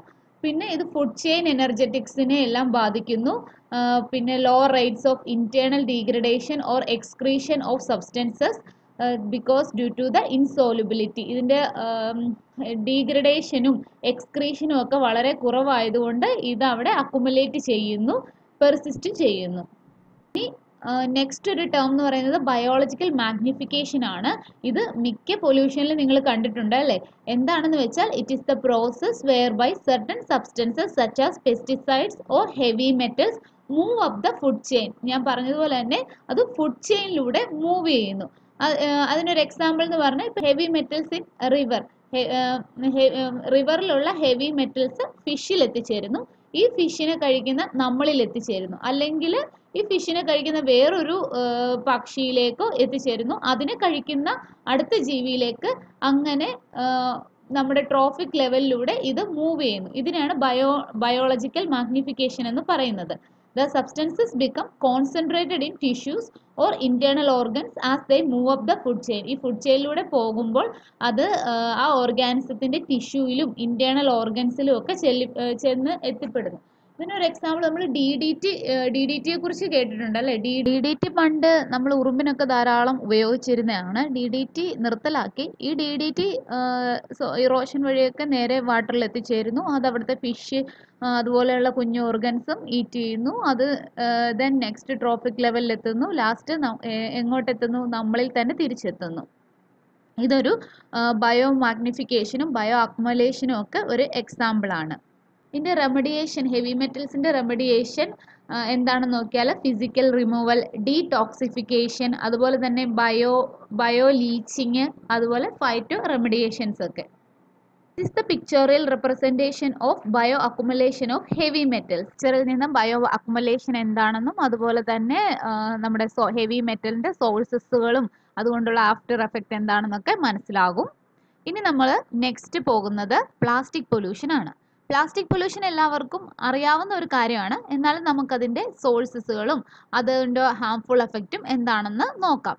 പിന്നെ ഇത് ഫുഡ് ചെയിൻ എനർജറ്റിക്സിനെ എല്ലാം ബാധിക്കുന്നു. പിന്നെ low rates of internal degradation or excretion of substances because due to the insolubility ഇതിന്റെ ഡീഗ്രഡേഷനും എക്സ്ക്രീഷനും ഒക്കെ വളരെ കുറവായതുകൊണ്ട് ഇത് അവിടെ അക്കുമുലേറ്റ് ചെയ്യുന്നു പെർസിസ്റ്റ് ചെയ്യുന്നു. ഇനി നെക്സ്റ്റ് ഒരു ടേം എന്ന് പറയുന്നത് ബയോളജിക്കൽ മാഗ്നിഫിക്കേഷൻ ആണ്. ഇത് മിക്ക പൊല്യൂഷനിൽ നിങ്ങൾ കണ്ടിട്ടുണ്ട് അല്ലേ? എന്താണെന്ന് വെച്ചാൽ it is the process whereby certain substances such as pesticides or heavy metals move up the food chain ഞാൻ പറഞ്ഞതുപോലെ തന്നെ അത് ഫുഡ് ചെയിനിലൂടെ മൂവ് ചെയ്യുന്നു. അതിനൊരു എക്സാമ്പിൾ എന്ന് പറഞ്ഞാൽ ഇപ്പം ഹെവി മെറ്റൽസ് ഇൻ റിവർ റിവറിലുള്ള ഹെവി മെറ്റൽസ് ഫിഷിൽ എത്തിച്ചേരുന്നു. ഈ ഫിഷിനെ കഴിക്കുന്ന നമ്മളിൽ എത്തിച്ചേരുന്നു. അല്ലെങ്കിൽ ഈ ഫിഷിനെ കഴിക്കുന്ന വേറൊരു പക്ഷിയിലേക്കോ എത്തിച്ചേരുന്നു. അതിനെ കഴിക്കുന്ന അടുത്ത ജീവിയിലേക്ക് അങ്ങനെ നമ്മുടെ ട്രോഫിക് ലെവലിലൂടെ ഇത് മൂവ് ചെയ്യുന്നു. ഇതിനെയാണ് ബയോ ബയോളജിക്കൽ മാഗ്നിഫിക്കേഷൻ എന്ന് പറയുന്നത്. The substances become concentrated in tissues or internal organs as they move up the food chain ഈ ഫുഡ് ചെയിനിലൂടെ പോകുമ്പോൾ അത് ആ ഓർഗാനിസത്തിന്റെ ടിഷ്യൂയിലും ഇന്റേർണൽ ഓർഗൻസിലും ഒക്കെ ചെല്ലി ചെന്ന് എത്തിപ്പെടുന്നു. ഇതിനൊരു എക്സാമ്പിൾ നമ്മൾ D D T D D ടിയെ കുറിച്ച് കേട്ടിട്ടുണ്ട് അല്ലേ? ഡി ഡി ഡി ടി പണ്ട് നമ്മൾ ഉറുമ്പിനൊക്കെ ധാരാളം ഉപയോഗിച്ചിരുന്നതാണ്. ഡി ഡി ടി നിർത്തലാക്കി. ഈ ഡി ഡി ടി ഇറോഷൻ വഴിയൊക്കെ നേരെ വാട്ടറിൽ എത്തിച്ചേരുന്നു. അത് അവിടുത്തെ ഫിഷ് അതുപോലെയുള്ള കുഞ്ഞു ഓർഗൻസും ഈറ്റ് ചെയ്യുന്നു. അത് ദെൻ നെക്സ്റ്റ് ട്രോപ്പിക് ലെവലിൽ എത്തുന്നു. ലാസ്റ്റ് എങ്ങോട്ടെത്തുന്നു? നമ്മളിൽ തന്നെ തിരിച്ചെത്തുന്നു. ഇതൊരു ബയോ മാഗ്നിഫിക്കേഷനും ബയോ അക്മലേഷനും ഒക്കെ ഒരു എക്സാമ്പിളാണ് ഇതിന്റെ റെമഡിയേഷൻ ഹെവി മെറ്റൽസിന്റെ റെമഡിയേഷൻ എന്താണെന്ന് നോക്കിയാൽ ഫിസിക്കൽ റിമൂവൽ ഡീടോക്സിഫിക്കേഷൻ അതുപോലെ തന്നെ ബയോ ബയോ ലീച്ചിങ് അതുപോലെ ഫൈറ്റോ റെമഡിയേഷൻസ് ഒക്കെ. Is the pictorial representation of bioaccumulation of heavy metals പിക്ചറിൽ നിന്നും ബയോ അക്കുമുലേഷൻ എന്താണെന്നും അതുപോലെ തന്നെ നമ്മുടെ ഹെവി മെറ്റലിന്റെ സോഴ്സസുകളും അതുകൊണ്ടുള്ള ആഫ്റ്റർ എഫക്റ്റ് എന്താണെന്നൊക്കെ മനസ്സിലാകും. ഇനി നമ്മൾ നെക്സ്റ്റ് പോകുന്നത് പ്ലാസ്റ്റിക് പൊല്യൂഷൻ ആണ്. പ്ലാസ്റ്റിക് പൊല്യൂഷൻ എല്ലാവർക്കും അറിയാവുന്ന ഒരു കാര്യമാണ്. എന്നാലും നമുക്കതിന്റെ സോഴ്സസുകളും അതിന്റെ ഹാംഫുൾ എഫക്റ്റും എന്താണെന്ന് നോക്കാം.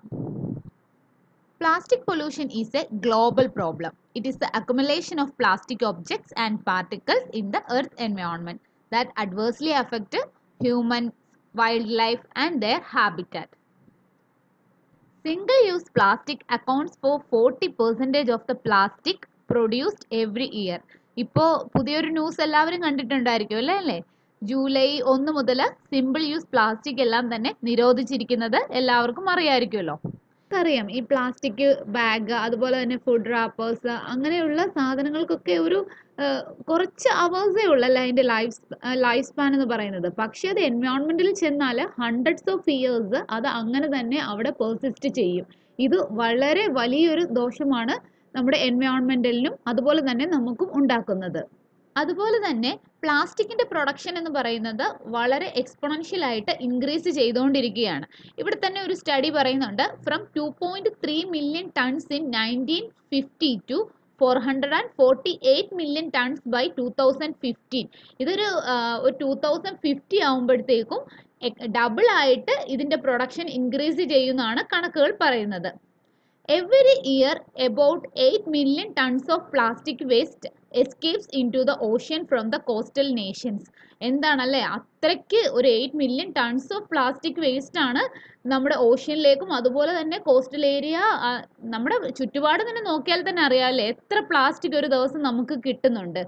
Plastic pollution is a global problem it is the accumulation of plastic objects and particles in the earth environment that adversely affect human wildlife and their habitat single use plastic accounts for forty percentage of the plastic produced every year ഇപ്പോൾ പുതിയൊരു ന്യൂസ് എല്ലാവരും കണ്ടിട്ടുണ്ടായിരിക്കും അല്ലേ അല്ലേ? ജൂലൈ ഒന്ന് മുതൽ സിമ്പിൾ യൂസ് പ്ലാസ്റ്റിക് എല്ലാം തന്നെ നിരോധിച്ചിരിക്കുന്നത് എല്ലാവർക്കും അറിയാമായിരിക്കുമല്ലോ അറിയാം ഈ പ്ലാസ്റ്റിക് ബാഗ് അതുപോലെ തന്നെ ഫുഡ് റാപ്പേഴ്സ് അങ്ങനെയുള്ള സാധനങ്ങൾക്കൊക്കെ ഒരു കുറച്ച് അവേഴ്സേ ഉള്ളല്ലേ അതിന്റെ ലൈഫ് ലൈഫ് സ്പാൻ എന്ന് പറയുന്നത്. പക്ഷേ അത് എൻവയോൺമെന്റിൽ ചെന്നാൽ ഹൺഡ്രഡ്സ് ഓഫ് ഇയേഴ്സ് അത് അങ്ങനെ തന്നെ അവിടെ പെർസിസ്റ്റ് ചെയ്യും. ഇത് വളരെ വലിയൊരു ദോഷമാണ് നമ്മുടെ എൻവയോൺമെന്റലിനും അതുപോലെ തന്നെ നമുക്കും ഉണ്ടാക്കുന്നത്. അതുപോലെ തന്നെ പ്ലാസ്റ്റിക്കിന്റെ പ്രൊഡക്ഷൻ എന്ന് പറയുന്നത് വളരെ എക്സ്പൊണൻഷ്യൽ ആയിട്ട് ഇൻക്രീസ് ചെയ്തുകൊണ്ടിരിക്കുകയാണ്. ഇവിടെ തന്നെ ഒരു സ്റ്റഡി പറയുന്നുണ്ട് from two point three million tons in nineteen fifty to four hundred and forty eight million tons by two thousand fifteen ഇതൊരു ഒരു ടു തൗസൻഡ് ഫിഫ്റ്റി ആകുമ്പോഴത്തേക്കും ഡബിൾ ആയിട്ട് ഇതിന്റെ പ്രൊഡക്ഷൻ ഇൻക്രീസ് ചെയ്യുന്നതാണ് കണക്കുകൾ പറയുന്നത്. Every year about eight million tons of plastic waste escapes into the ocean from the coastal nations എന്താണല്ലേ? അത്രയ്ക്ക് ഒരു eight million tons of plastic waste ആണ് നമ്മുടെ ഓഷ്യനിലേക്കും അതുപോലെ തന്നെ കോസ്റ്റൽ ഏരിയ നമ്മുടെ ചുറ്റുപാട് തന്നെ നോക്കിയാൽ തന്നെ അറിയാമല്ലേ എത്ര പ്ലാസ്റ്റിക് ഒരു ദിവസം നമുക്ക് കിട്ടുന്നുണ്ട്.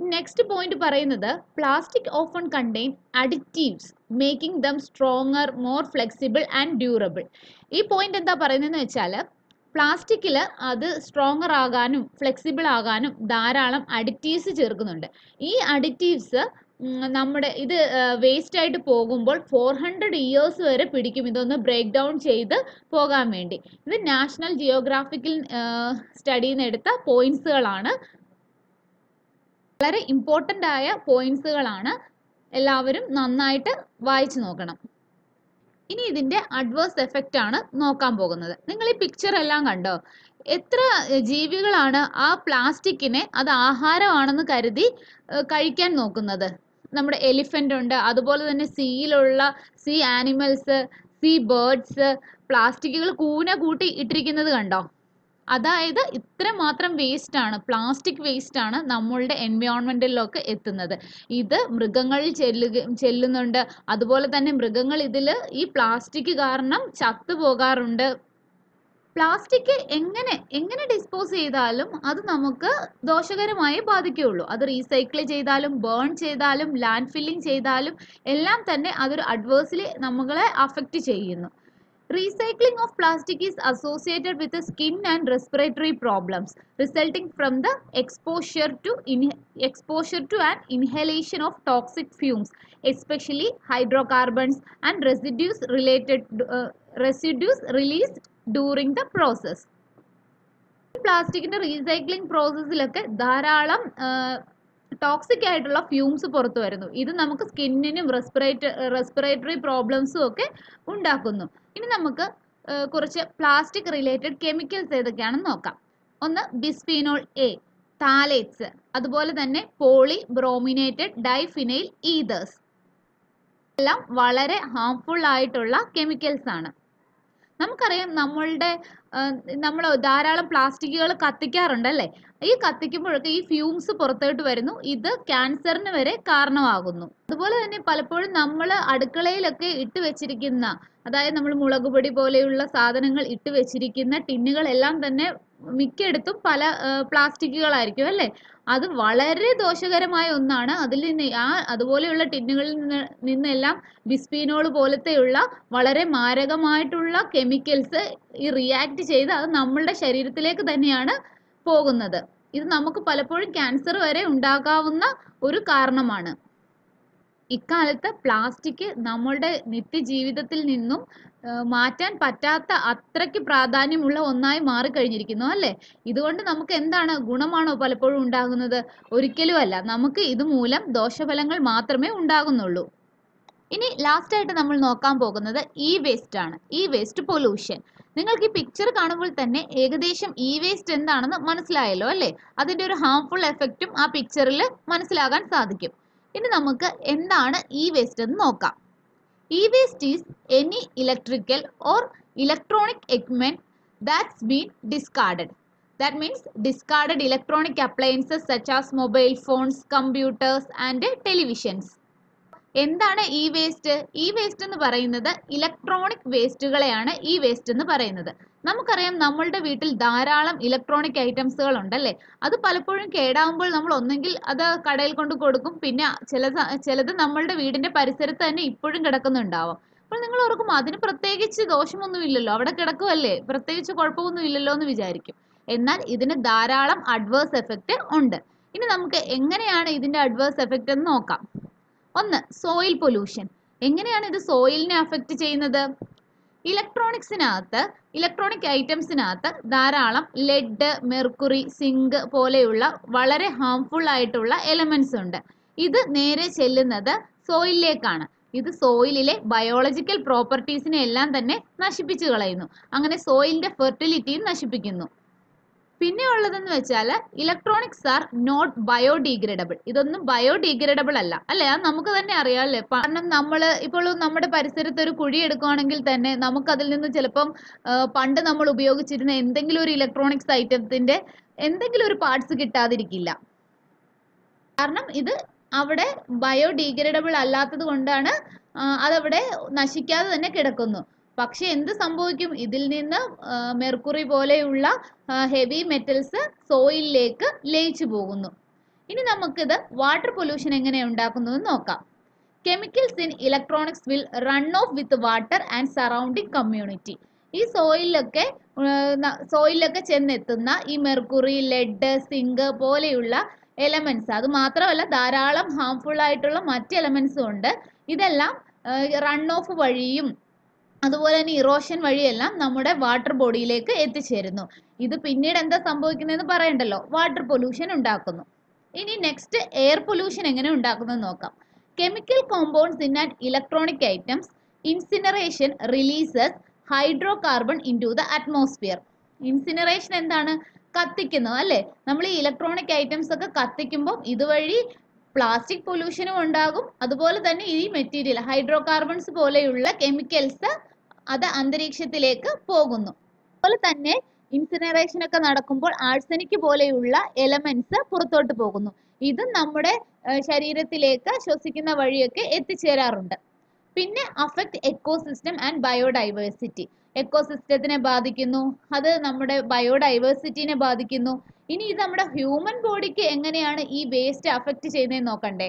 നെക്സ്റ്റ് പോയിന്റ് പറയുന്നത് plastic often contain additives making them stronger more flexible and durable ഈ പോയിന്റ് എന്താ പറയുന്നതെന്ന് വെച്ചാൽ പ്ലാസ്റ്റിക്കിൽ അത് സ്ട്രോങ്ങർ ആകാനും ഫ്ലെക്സിബിൾ ആകാനും ധാരാളം അഡിറ്റീവ്സ് ചേർക്കുന്നുണ്ട്. ഈ അഡിറ്റീവ്സ് നമ്മുടെ ഇത് വേസ്റ്റ് ആയിട്ട് പോകുമ്പോൾ ഫോർ ഹൺഡ്രഡ് ഇയേഴ്സ് വരെ പിടിക്കും. ഇതൊന്ന് ബ്രേക്ക് ഡൗൺ ചെയ്ത് പോകാൻ വേണ്ടി. ഇത് നാഷണൽ ജിയോഗ്രാഫിക്കൽ സ്റ്റഡിയിൽ നിന്ന് എടുത്ത പോയിന്റ്സുകളാണ് വളരെ ഇമ്പോർട്ടന്റ് ആയ പോയിന്റ്സുകളാണ് എല്ലാവരും നന്നായിട്ട് വായിച്ചു നോക്കണം. ഇനി ഇതിന്റെ അഡ്വേഴ്സ് എഫക്റ്റ് ആണ് നോക്കാൻ പോകുന്നത്. നിങ്ങൾ ഈ പിക്ചർ എല്ലാം കണ്ടോ? എത്ര ജീവികളാണ് ആ പ്ലാസ്റ്റിക്കിനെ അത് ആഹാരമാണെന്ന് കരുതി കഴിക്കാൻ നോക്കുന്നത്? നമ്മുടെ എലിഫന്റ് ഉണ്ട് അതുപോലെ തന്നെ സീയിലുള്ള സീ ആനിമൽസ് സീ ബേർഡ്സ് പ്ലാസ്റ്റിക്കുകൾ കൂന കൂട്ടി ഇട്ടിരിക്കുന്നത് കണ്ടോ? അതായത് ഇത്രമാത്രം ആണ് പ്ലാസ്റ്റിക് വേസ്റ്റ് ആണ് നമ്മളുടെ എൻവയോൺമെന്റിലൊക്കെ എത്തുന്നത്. ഇത് മൃഗങ്ങളിൽ ചെല്ലുക ചെല്ലുന്നുണ്ട്. അതുപോലെ തന്നെ മൃഗങ്ങൾ ഇതിൽ ഈ പ്ലാസ്റ്റിക് കാരണം ചത്തു പോകാറുണ്ട്. പ്ലാസ്റ്റിക് എങ്ങനെ എങ്ങനെ ഡിസ്പോസ് ചെയ്താലും അത് നമുക്ക് ദോഷകരമായി ബാധിക്കുകയുള്ളൂ. അത് റീസൈക്കിൾ ചെയ്താലും ബേൺ ചെയ്താലും ലാൻഡ് ഫില്ലിംഗ് ചെയ്താലും എല്ലാം തന്നെ അതൊരു അഡ്വേഴ്സ്ലി നമ്മളെ അഫക്റ്റ് ചെയ്യുന്നു. Recycling of plastic is associated with skin and respiratory problems resulting from the exposure to exposure to and inhalation of toxic fumes especially hydrocarbons and residues related residues release during the process പ്ലാസ്റ്റിക്കിന്റെ റീസൈക്ലിംഗ് പ്രോസസ്സിലൊക്കെ ധാരാളം ടോക്സിക് ആയിട്ടുള്ള ഫ്യൂംസ് പുറത്തു വരുന്നു ഇത് നമുക്ക് സ്കിന്നിനും റെസ്പിറേറ്റ റെസ്പിറേറ്ററി പ്രോബ്ലംസും ഒക്കെ ഉണ്ടാക്കുന്നു. ഇനി നമുക്ക് കുറച്ച് പ്ലാസ്റ്റിക് റിലേറ്റഡ് കെമിക്കൽസ് ഏതൊക്കെയാണെന്ന് നോക്കാം. ഒന്ന് ബിസ്ഫീനോൾ എ താലേറ്റ്സ് അതുപോലെ തന്നെ പോളി ബ്രോമിനേറ്റഡ് ഡൈഫിനൈൽ ഈതേഴ്സ് എല്ലാം വളരെ ഹാംഫുൾ ആയിട്ടുള്ള കെമിക്കൽസ് ആണ്. നമുക്കറിയാം നമ്മളുടെ നമ്മൾ ധാരാളം പ്ലാസ്റ്റിക്കുകൾ കത്തിക്കാറുണ്ടല്ലേ ഈ കത്തിക്കുമ്പോഴൊക്കെ ഈ ഫ്യൂംസ് പുറത്തോട്ട് വരുന്നു. ഇത് ക്യാൻസറിന് വരെ കാരണമാകുന്നു. അതുപോലെ തന്നെ പലപ്പോഴും നമ്മൾ അടുക്കളയിലൊക്കെ ഇട്ട് വെച്ചിരിക്കുന്ന അതായത് നമ്മൾ മുളക് പൊടി പോലെയുള്ള സാധനങ്ങൾ ഇട്ട് വെച്ചിരിക്കുന്ന ടിന്നുകളെല്ലാം തന്നെ മിക്കയിടത്തും പല പ്ലാസ്റ്റിക്കുകളായിരിക്കും അല്ലേ? അത് വളരെ ദോഷകരമായ ഒന്നാണ്. അതിൽ നിന്ന് ആ അതുപോലെയുള്ള ടിന്നുകളിൽ നിന്ന് നിന്നെല്ലാം ബിസ്പീനോൾ പോലത്തെയുള്ള വളരെ മാരകമായിട്ടുള്ള കെമിക്കൽസ് ഈ റിയാക്ട് ചെയ്ത് അത് നമ്മളുടെ ശരീരത്തിലേക്ക് തന്നെയാണ് പോകുന്നത്. ഇത് നമുക്ക് പലപ്പോഴും ക്യാൻസർ വരെ ഉണ്ടാകാവുന്ന ഒരു കാരണമാണ്. ഇക്കാലത്ത് പ്ലാസ്റ്റിക് നമ്മളുടെ നിത്യജീവിതത്തിൽ നിന്നും മാറ്റാൻ പറ്റാത്ത അത്രയ്ക്ക് പ്രാധാന്യമുള്ള ഒന്നായി മാറിക്കഴിഞ്ഞിരിക്കുന്നു അല്ലേ? ഇതുകൊണ്ട് നമുക്ക് എന്താണ് ഗുണമാണോ പലപ്പോഴും ഉണ്ടാകുന്നത്? ഒരിക്കലും അല്ല. നമുക്ക് ഇതുമൂലം ദോഷഫലങ്ങൾ മാത്രമേ ഉണ്ടാകുന്നുള്ളൂ. ഇനി ലാസ്റ്റ് ആയിട്ട് നമ്മൾ നോക്കാൻ പോകുന്നത് ഇ വേസ്റ്റ് ആണ്. ഇ വേസ്റ്റ് പൊല്യൂഷൻ നിങ്ങൾക്ക് ഈ പിക്ചർ കാണുമ്പോൾ തന്നെ ഏകദേശം ഇ വേസ്റ്റ് എന്താണെന്ന് മനസ്സിലായല്ലോ അല്ലേ? അതിന്റെ ഒരു ഹാംഫുൾ എഫക്റ്റും ആ പിക്ചറിൽ മനസ്സിലാകാൻ സാധിക്കും. ഇനി നമുക്ക് എന്താണ് ഇ വേസ്റ്റ് എന്ന് നോക്കാം. Waste is any electrical or electronic equipment that's been discarded that means discarded electronic appliances such as mobile phones computers and televisions എന്താണ് ഇ വേസ്റ്റ് ഇ വേസ്റ്റ് എന്ന് പറയുന്നത് ഇലക്ട്രോണിക് വേസ്റ്റുകളെയാണ് ഇ വേസ്റ്റ് എന്ന് പറയുന്നത്. നമുക്കറിയാം നമ്മളുടെ വീട്ടിൽ ധാരാളം ഇലക്ട്രോണിക് ഐറ്റംസുകൾ ഉണ്ടല്ലേ അത് പലപ്പോഴും കേടാവുമ്പോൾ നമ്മൾ ഒന്നെങ്കിൽ അത് കടയിൽ കൊണ്ട് കൊടുക്കും. പിന്നെ ചില ചിലത് നമ്മളുടെ വീടിന്റെ പരിസരത്ത് തന്നെ ഇപ്പോഴും കിടക്കുന്നുണ്ടാവും. അപ്പോൾ നിങ്ങൾ ഓർക്കും അതിന് പ്രത്യേകിച്ച് ദോഷമൊന്നും ഇല്ലല്ലോ അവിടെ കിടക്കുമല്ലേ പ്രത്യേകിച്ച് കുഴപ്പമൊന്നും ഇല്ലല്ലോ എന്ന് വിചാരിക്കും. എന്നാൽ ഇതിന് ധാരാളം അഡ്വേഴ്സ് എഫക്റ്റ് ഉണ്ട്. ഇനി നമുക്ക് എങ്ങനെയാണ് ഇതിന്റെ അഡ്വേഴ്സ് എഫക്റ്റ് എന്ന് നോക്കാം. ഒന്ന് സോയിൽ പൊല്യൂഷൻ എങ്ങനെയാണ് ഇത് സോയിലിനെ അഫക്റ്റ് ചെയ്യുന്നത്? ഇലക്ട്രോണിക്സിനകത്ത് ഇലക്ട്രോണിക് ഐറ്റംസിനകത്ത് ധാരാളം ലെഡ് മെർക്കുറി സിങ്ക് പോലെയുള്ള വളരെ ഹാംഫുൾ ആയിട്ടുള്ള എലമെന്റ്സ് ഉണ്ട്. ഇത് നേരെ ചെല്ലുന്നത് സോയിലിലേക്കാണ്. ഇത് സോയിലിലെ ബയോളജിക്കൽ പ്രോപ്പർട്ടീസിനെ എല്ലാം തന്നെ നശിപ്പിച്ചു കളയുന്നു. അങ്ങനെ സോയിലിന്റെ ഫെർട്ടിലിറ്റിയും നശിപ്പിക്കുന്നു. പിന്നെ ഉള്ളതെന്ന് വെച്ചാൽ ഇലക്ട്രോണിക്സ് ആർ നോട്ട് ബയോഡീഗ്രേഡബിൾ ഇതൊന്നും ബയോഡീഗ്രേഡബിൾ അല്ല. അല്ലേ? നമുക്ക് തന്നെ അറിയാമല്ലേ കാരണം നമ്മൾ ഇപ്പോൾ നമ്മുടെ പരിസരത്ത് ഒരു കുഴി എടുക്കുകയാണെങ്കിൽ തന്നെ നമുക്കതിൽ നിന്ന് ചിലപ്പം പണ്ട് നമ്മൾ ഉപയോഗിച്ചിരുന്ന എന്തെങ്കിലും ഒരു ഇലക്ട്രോണിക്സ് ഐറ്റത്തിന്റെ എന്തെങ്കിലും ഒരു പാർട്സ് കിട്ടാതിരിക്കില്ല. കാരണം ഇത് അവിടെ ബയോഡീഗ്രേഡബിൾ അല്ലാത്തത് കൊണ്ടാണ് അതവിടെ നശിക്കാതെ തന്നെ കിടക്കുന്നു. പക്ഷെ എന്ത് സംഭവിക്കും? ഇതിൽ നിന്ന് മെർക്കുറി പോലെയുള്ള ഹെവി മെറ്റൽസ് സോയിലിലേക്ക് ലയിച്ചു പോകുന്നു. ഇനി നമുക്കിത് വാട്ടർ പൊല്യൂഷൻ എങ്ങനെ ഉണ്ടാക്കുന്നത് നോക്കാം. Chemicals in electronics will run off with water and surrounding community ഈ സോയിലൊക്കെ സോയിലൊക്കെ ചെന്നെത്തുന്ന ഈ മെർക്കുറി ലെഡ് സിങ്ക് പോലെയുള്ള എലമെന്റ്സ് അത് മാത്രമല്ല ധാരാളം ഹാംഫുൾ ആയിട്ടുള്ള മറ്റ് എലമെന്റ്സും ഉണ്ട്. ഇതെല്ലാം റൺ ഓഫ് വഴിയും അതുപോലെ തന്നെ ഇറോഷൻ വഴിയെല്ലാം നമ്മുടെ വാട്ടർ ബോഡിയിലേക്ക് എത്തിച്ചേരുന്നു. ഇത് പിന്നീട് എന്താ സംഭവിക്കുന്നതെന്ന് പറയണ്ടല്ലോ? വാട്ടർ പൊല്യൂഷൻ ഉണ്ടാക്കുന്നു. ഇനി നെക്സ്റ്റ് എയർ പൊല്യൂഷൻ എങ്ങനെ ഉണ്ടാക്കുന്നത് നോക്കാം. Chemical compounds in and electronic items incineration releases hydrocarbons into the atmosphere incineration എന്താണ്? കത്തിക്കുന്നത് അല്ലേ? നമ്മൾ ഈ ഇലക്ട്രോണിക് ഐറ്റംസ് ഒക്കെ കത്തിക്കുമ്പോൾ ഇതുവഴി പ്ലാസ്റ്റിക് പൊല്യൂഷനും ഉണ്ടാകും. അതുപോലെ തന്നെ ഈ മെറ്റീരിയൽ ഹൈഡ്രോ കാർബൺസ് പോലെയുള്ള കെമിക്കൽസ് അത് അന്തരീക്ഷത്തിലേക്ക് പോകുന്നു. അതുപോലെ തന്നെ ഇൻസിനറേഷൻ ഒക്കെ നടക്കുമ്പോൾ ആഴ്സനിക് പോലെയുള്ള എലമെന്റ്സ് പുറത്തോട്ട് പോകുന്നു. ഇത് നമ്മുടെ ശരീരത്തിലേക്ക് ശ്വസിക്കുന്ന വഴിയൊക്കെ എത്തിച്ചേരാറുണ്ട്. പിന്നെ അഫക്റ്റ് എക്കോസിസ്റ്റം ആൻഡ് ബയോഡൈവേഴ്സിറ്റി എക്കോസിസ്റ്റത്തിനെ ബാധിക്കുന്നു. അത് നമ്മുടെ ബയോഡൈവേഴ്സിറ്റിനെ ബാധിക്കുന്നു. ഇനി ഇത് നമ്മുടെ ഹ്യൂമൻ ബോഡിക്ക് എങ്ങനെയാണ് ഈ വേസ്റ്റ് അഫക്റ്റ് ചെയ്യുന്നത് നോക്കണ്ടേ?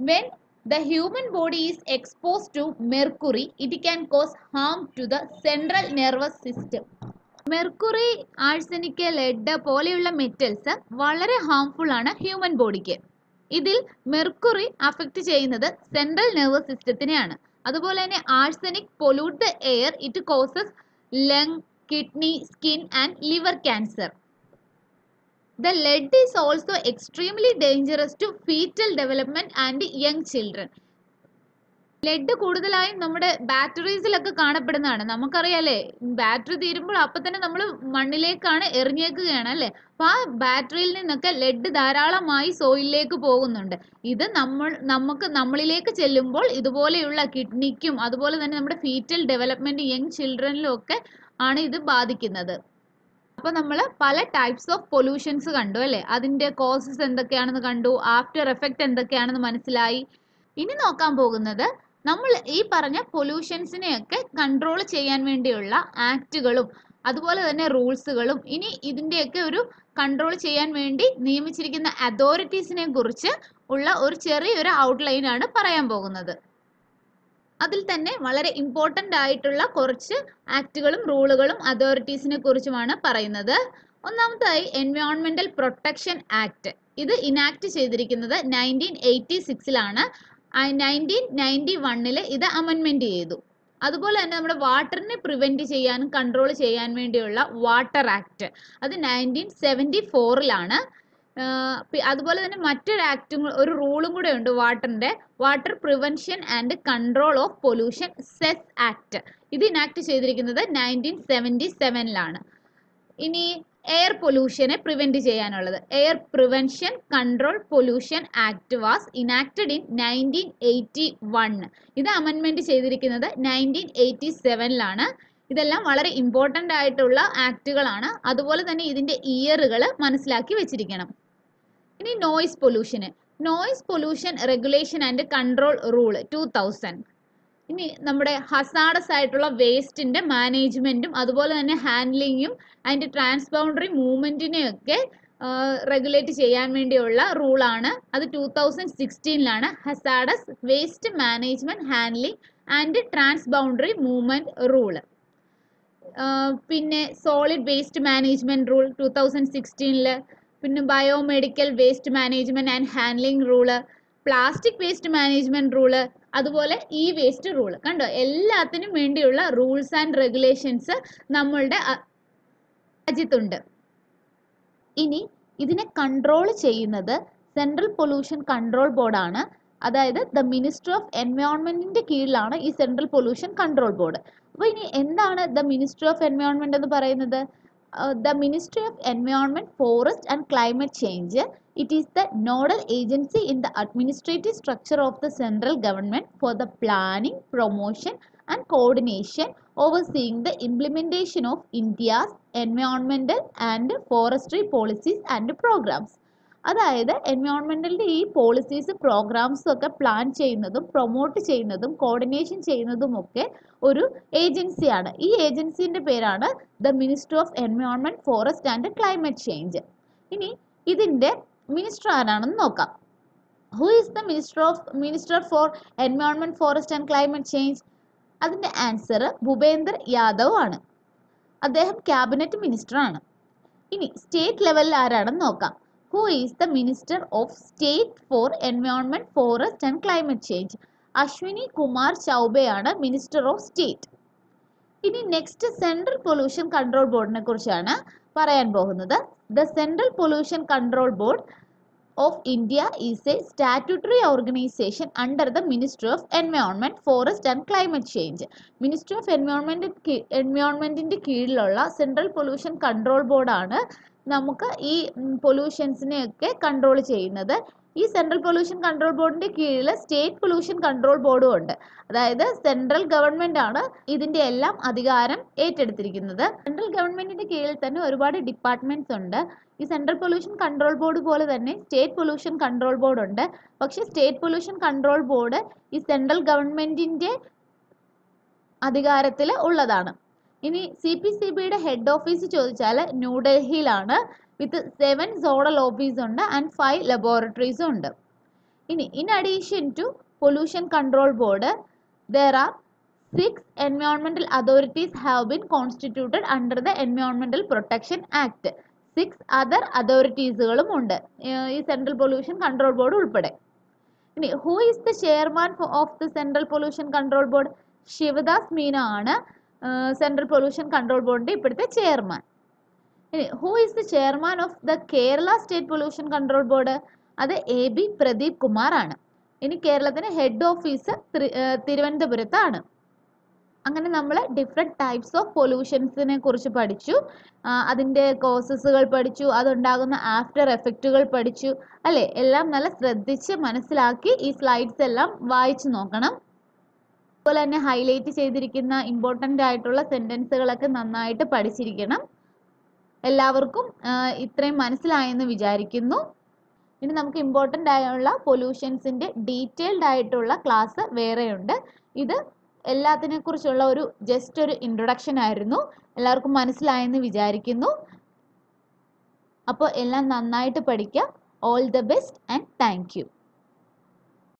When the human body is exposed to mercury, it can cause harm to the central nervous system. Mercury arsenic lead പോലെയുള്ള മെറ്റൽസ് വളരെ ഹാംഫുൾ ആണ് ഹ്യൂമൻ ബോഡിക്ക് ഇതിൽ മെർക്കുറി അഫക്റ്റ് ചെയ്യുന്നത് സെൻട്രൽ നെർവസ് സിസ്റ്റത്തിനെയാണ് അതുപോലെ തന്നെ arsenic pollute the air it causes lung kidney skin and liver cancer the lead is also extremely dangerous to fetal development and young children lead കൂടുതലായും നമ്മുടെ ബാറ്ററീസിലൊക്കെ കാണപ്പെടുന്നതാണ്. നമുക്കറിയാലേ ബാറ്ററി തീരുമ്പോൾ അപ്പൊ തന്നെ നമ്മൾ മണ്ണിലേക്കാണ് എറിഞ്ഞേക്കുകയാണ് അല്ലേ? അപ്പോൾ ആ ബാറ്ററിയിൽ നിന്നൊക്കെ ലെഡ് ധാരാളമായി സോയിലിലേക്ക് പോകുന്നുണ്ട്. ഇത് നമ്മൾ നമുക്ക് നമ്മളിലേക്ക് ചെല്ലുമ്പോൾ ഇതുപോലെയുള്ള കിഡ്നിക്കും അതുപോലെ തന്നെ നമ്മുടെ ഫീറ്റൽ ഡെവലപ്മെന്റ് യങ് ചിൽഡ്രനിലും ഒക്കെ ആണ് ഇത് ബാധിക്കുന്നത്. അപ്പോൾ നമ്മൾ പല ടൈപ്സ് ഓഫ് പൊല്യൂഷൻസ് കണ്ടു അല്ലേ? അതിന്റെ കോസസ് എന്തൊക്കെയാണെന്ന് കണ്ടു ആഫ്റ്റർ എഫക്റ്റ് എന്തൊക്കെയാണെന്ന് മനസ്സിലായി. ഇനി നോക്കാൻ പോകുന്നത് നമ്മൾ ഈ പറഞ്ഞ പൊല്യൂഷൻസിനെയൊക്കെ കൺട്രോൾ ചെയ്യാൻ വേണ്ടിയുള്ള ആക്റ്റുകളും അതുപോലെ തന്നെ റൂൾസുകളും ഇനി ഇതിന്റെയൊക്കെ ഒരു കൺട്രോൾ ചെയ്യാൻ വേണ്ടി നിയമിച്ചിരിക്കുന്ന അതോറിറ്റീസിനെ കുറിച്ച് ഉള്ള ഒരു ചെറിയൊരു ഔട്ട്ലൈൻ ആണ് പറയാൻ പോകുന്നത്. അതിൽ തന്നെ വളരെ ഇമ്പോർട്ടന്റ് ആയിട്ടുള്ള കുറച്ച് ആക്റ്റുകളും റൂളുകളും അതോറിറ്റീസിനെ കുറിച്ചുമാണ് പറയുന്നത്. ഒന്നാമതായി എൻവയോൺമെന്റൽ പ്രൊട്ടക്ഷൻ ആക്ട് ഇത് ഇനാക്ട് ചെയ്തിരിക്കുന്നത് നയന്റീൻ എയ്റ്റി സിക്സിലാണ് നയന്റീൻ നയന്റി വണ്ണിൽ ഇത് അമെൻമെന്റ് ചെയ്തു. അതുപോലെ തന്നെ നമ്മുടെ വാട്ടറിനെ പ്രിവെന്റ് ചെയ്യാനും കൺട്രോൾ ചെയ്യാൻ വേണ്ടിയുള്ള വാട്ടർ ആക്ട് അത് നയന്റീൻ സെവന്റി ഫോറിലാണ് അതുപോലെ തന്നെ മറ്റൊരു ആക്റ്റും ഒരു റൂളും കൂടെ ഉണ്ട് വാട്ടറിന്റെ water prevention and control of pollution cess act. ഇത് ഇനാക്ട് ചെയ്തിരിക്കുന്നത് നയന്റീൻ സെവന്റി സെവനിലാണ്. ഇനി എയർ പൊല്യൂഷനെ പ്രിവെന്റ് ചെയ്യാനുള്ളത്. Air prevention control pollution act was enacted in nineteen eighty one. ഇത് അമെൻമെന്റ് ചെയ്തിരിക്കുന്നത് നയന്റീൻ എയ്റ്റി സെവനിലാണ്. ഇതെല്ലാം വളരെ ഇമ്പോർട്ടന്റ് ആയിട്ടുള്ള ആക്റ്റുകളാണ്. അതുപോലെ തന്നെ ഇതിന്റെ ഇയറുകൾ മനസ്സിലാക്കി വെച്ചിരിക്കണം. ഇനി noise പൊല്യൂഷന് noise pollution regulation and control rule two thousand ഇനി നമ്മുടെ ഹസാഡസ് ആയിട്ടുള്ള വേസ്റ്റിന്റെ മാനേജ്മെന്റും അതുപോലെ തന്നെ ഹാൻഡ്ലിങ്ങും അതിന്റെ ട്രാൻസ്ബൗണ്ടറി മൂവ്മെന്റിനെയൊക്കെ റെഗുലേറ്റ് ചെയ്യാൻ വേണ്ടിയുള്ള റൂളാണ് അത് two thousand സിക്സ്റ്റീനിലാണ് hazardous waste management handling and transboundary movement rule പിന്നെ solid waste management rule two thousand സിക്സ്റ്റീനിൽ പിന്നെ biomedical waste management and handling rule plastic waste management rule അതുപോലെ ഇ വേസ്റ്റ് റൂൾ കണ്ടോ? എല്ലാത്തിനും വേണ്ടിയുള്ള റൂൾസ് ആൻഡ് റെഗുലേഷൻസ് നമ്മളുടെ രാജ്യത്തുണ്ട്. ഇനി ഇതിനെ കൺട്രോൾ ചെയ്യുന്നത് സെൻട്രൽ പൊല്യൂഷൻ കൺട്രോൾ ബോർഡാണ് അതായത് ദ മിനിസ്റ്റർ ഓഫ് എൻവയോൺമെന്റിന്റെ കീഴിലാണ് ഈ സെൻട്രൽ പൊല്യൂഷൻ കൺട്രോൾ ബോർഡ് അപ്പോൾ ഇനി എന്താണ് ദ മിനിസ്റ്റർ ഓഫ് എൻവയോൺമെന്റ് എന്ന് പറയുന്നത്? uh, the Ministry of Environment, Forest and Climate Change. It is the nodal agency in the administrative structure of the central government for the planning, promotion and coordination overseeing the implementation of India's environmental and forestry policies and programs. അതായത് എൻവയോൺമെന്റലിന്റെ ഈ പോളിസീസ് പ്രോഗ്രാംസും ഒക്കെ പ്ലാൻ ചെയ്യുന്നതും പ്രൊമോട്ട് ചെയ്യുന്നതും കോർഡിനേഷൻ ചെയ്യുന്നതുമൊക്കെ ഒരു ഏജൻസിയാണ് ഈ ഏജൻസിന്റെ പേരാണ് the minister of environment forest and climate change ഇനി ഇതിന്റെ മിനിസ്റ്റർ ആരാണെന്ന് നോക്കാം. Who is the minister of minister for environment forest and climate change അതിന്റെ ആൻസർ ഭൂപേന്ദർ യാദവ് ആണ്. അദ്ദേഹം ക്യാബിനറ്റ് മിനിസ്റ്റർ ആണ്. ഇനി സ്റ്റേറ്റ് ലെവലിൽ ആരാണെന്ന് നോക്കാം. Who is the minister of state for environment forest and climate change Ashwini Kumar ചൗബയാണ് minister of state ഇനി നെക്സ്റ്റ് സെൻട്രൽ പൊല്യൂഷൻ കൺട്രോൾ ബോർഡിനെ കുറിച്ചാണ് പറയാൻ പോകുന്നത്. The central pollution control board of India is a statutory organisation under the ministry of environment forest and climate change ministry of environment എൻവയോൺമെന്റിന്റെ കീഴിലുള്ള സെൻട്രൽ പൊല്യൂഷൻ കൺട്രോൾ ബോർഡാണ് നമുക്ക് ഈ പൊല്യൂഷൻസിനെയൊക്കെ കൺട്രോൾ ചെയ്യുന്നത്. ഈ സെൻട്രൽ പൊല്യൂഷൻ കൺട്രോൾ ബോർഡിന്റെ കീഴിൽ സ്റ്റേറ്റ് പൊല്യൂഷൻ കൺട്രോൾ ബോർഡും ഉണ്ട്. അതായത് സെൻട്രൽ ഗവൺമെന്റ് ആണ് ഇതിന്റെ എല്ലാം അധികാരം ഏറ്റെടുത്തിരിക്കുന്നത്. സെൻട്രൽ ഗവൺമെന്റിന്റെ കീഴിൽ തന്നെ ഒരുപാട് ഡിപ്പാർട്ട്മെന്റ്സ് ഉണ്ട്. ഈ സെൻട്രൽ പൊല്യൂഷൻ കൺട്രോൾ ബോർഡ് പോലെ തന്നെ സ്റ്റേറ്റ് പൊല്യൂഷൻ കൺട്രോൾ ബോർഡ് ഉണ്ട്. പക്ഷേ സ്റ്റേറ്റ് പൊല്യൂഷൻ കൺട്രോൾ ബോർഡ് ഈ സെൻട്രൽ ഗവൺമെന്റിന്റെ അധികാരത്തിൽ ഉള്ളതാണ്. ഇനി സി പി സി ബിയുടെ ഹെഡ് ഓഫീസ് ചോദിച്ചാൽ ന്യൂഡൽഹിയിലാണ് വിത്ത് സെവൻ സോണൽ ഓഫീസ് ഉണ്ട് ആൻഡ് ഫൈവ് ലബോറട്ടറീസും ഉണ്ട്. ഇനി in addition to pollution control board there are six എൻവയോൺമെന്റൽ authorities have been constituted under the എൻവയോൺമെന്റൽ protection act six other അതോറിറ്റീസുകളും ഉണ്ട് ഈ സെൻട്രൽ പൊല്യൂഷൻ കൺട്രോൾ ബോർഡ് ഉൾപ്പെടെ. ഇനി who is the chairman of the central pollution control board Shivdas Meena ആണ്. സെൻട്രൽ പൊല്യൂഷൻ കൺട്രോൾ ബോർഡിന്റെ ഇപ്പോഴത്തെ ചെയർമാൻ ഇനി who is the chairman of the Kerala state pollution control board അത് എ ബി പ്രദീപ് കുമാർ ആണ് ഇനി കേരളത്തിന് ഹെഡ് ഓഫീസ് തിരുവനന്തപുരത്താണ്. അങ്ങനെ നമ്മൾ ഡിഫറെന്റ് ടൈപ്സ് ഓഫ് പൊല്യൂഷൻസിനെ കുറിച്ച് പഠിച്ചു. അതിന്റെ കോസസുകൾ പഠിച്ചു. അതുണ്ടാകുന്ന ആഫ്റ്റർ എഫക്റ്റുകൾ പഠിച്ചു. അല്ലേ? എല്ലാം നല്ല ശ്രദ്ധിച്ച് മനസ്സിലാക്കി ഈ സ്ലൈഡ്സ് എല്ലാം വായിച്ചു നോക്കണം. അതുപോലെ തന്നെ ഹൈലൈറ്റ് ചെയ്തിരിക്കുന്ന ഇമ്പോർട്ടന്റ് ആയിട്ടുള്ള സെന്റൻസുകളൊക്കെ നന്നായിട്ട് പഠിച്ചിരിക്കണം. എല്ലാവർക്കും ഇത്രയും മനസ്സിലായെന്ന് വിചാരിക്കുന്നു. ഇനി നമുക്ക് ഇമ്പോർട്ടന്റ് ആയുള്ള പൊല്യൂഷൻസിന്റെ ഡീറ്റെയിൽഡ് ആയിട്ടുള്ള ക്ലാസ് വേറെയുണ്ട്. ഇത് എല്ലാത്തിനെ കുറിച്ചുള്ള ഒരു ജസ്റ്റ് ഒരു ഇൻട്രൊഡക്ഷൻ ആയിരുന്നു. എല്ലാവർക്കും മനസ്സിലായെന്ന് വിചാരിക്കുന്നു. അപ്പോൾ എല്ലാം നന്നായിട്ട് പഠിക്കുക all the best and thank